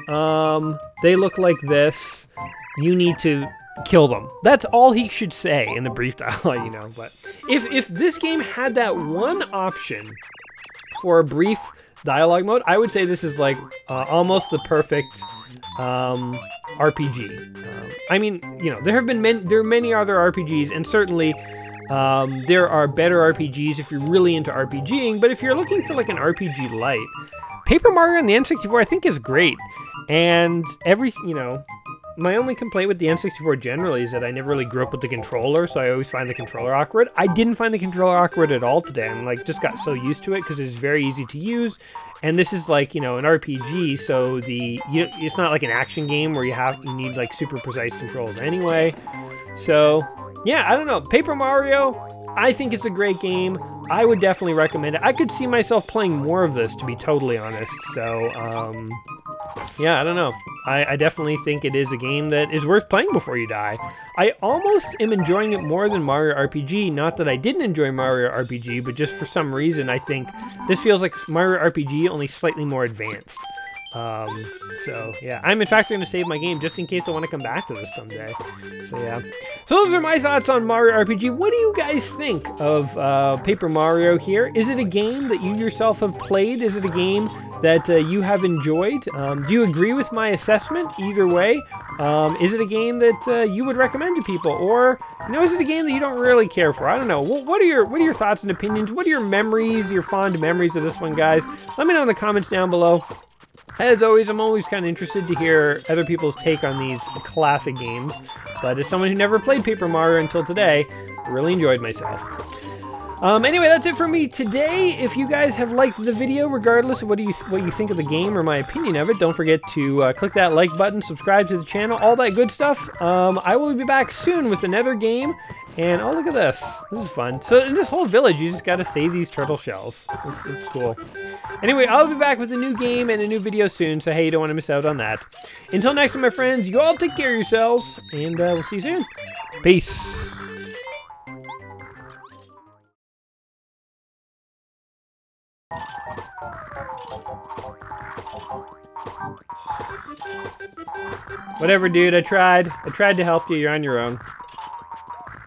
A: Um, they look like this. You need to kill them. That's all he should say in the brief dialogue, you know. But if if this game had that one option for a brief dialogue mode, I would say this is like uh, almost the perfect um, RPG. Um, I mean, you know, there have been many, there are many other RPGs, and certainly um, there are better RPGs if you're really into RPGing. But if you're looking for like an RPG light, Paper Mario on the N64 I think is great, and every you know my only complaint with the N64 generally is that I never really grew up with the controller, so I always find the controller awkward. I didn't find the controller awkward at all today, and like just got so used to it because it's very easy to use. And this is like you know an RPG, so the you, it's not like an action game where you have you need like super precise controls anyway. So yeah, I don't know. Paper Mario, I think it's a great game. I would definitely recommend it. I could see myself playing more of this, to be totally honest. So, um, yeah, I don't know. I, I, definitely think it is a game that is worth playing before you die. I almost am enjoying it more than Mario RPG. Not that I didn't enjoy Mario RPG, but just for some reason, I think this feels like Mario RPG, only slightly more advanced. Um, so yeah, I'm in fact going to save my game just in case I want to come back to this someday. So yeah. So those are my thoughts on Mario RPG. What do you guys think of uh, Paper Mario here? Is it a game that you yourself have played? Is it a game that uh, you have enjoyed? Um, do you agree with my assessment? Either way, um, is it a game that uh, you would recommend to people, or you know, is it a game that you don't really care for? I don't know. What, what are your what are your thoughts and opinions? What are your memories, your fond memories of this one, guys? Let me know in the comments down below. As always, I'm always kind of interested to hear other people's take on these classic games. But as someone who never played Paper Mario until today, really enjoyed myself. Um, anyway, that's it for me today. If you guys have liked the video, regardless of what you what you think of the game or my opinion of it, don't forget to uh, click that like button, subscribe to the channel, all that good stuff. Um, I will be back soon with another game and oh, look at this. This is fun. So in this whole village, you just got to save these turtle shells. This is cool. Anyway, I'll be back with a new game and a new video soon, so hey, you don't want to miss out on that. Until next time, my friends, you all take care of yourselves, and uh, we'll see you soon. Peace. Whatever, dude. I tried. I tried to help you. You're on your own.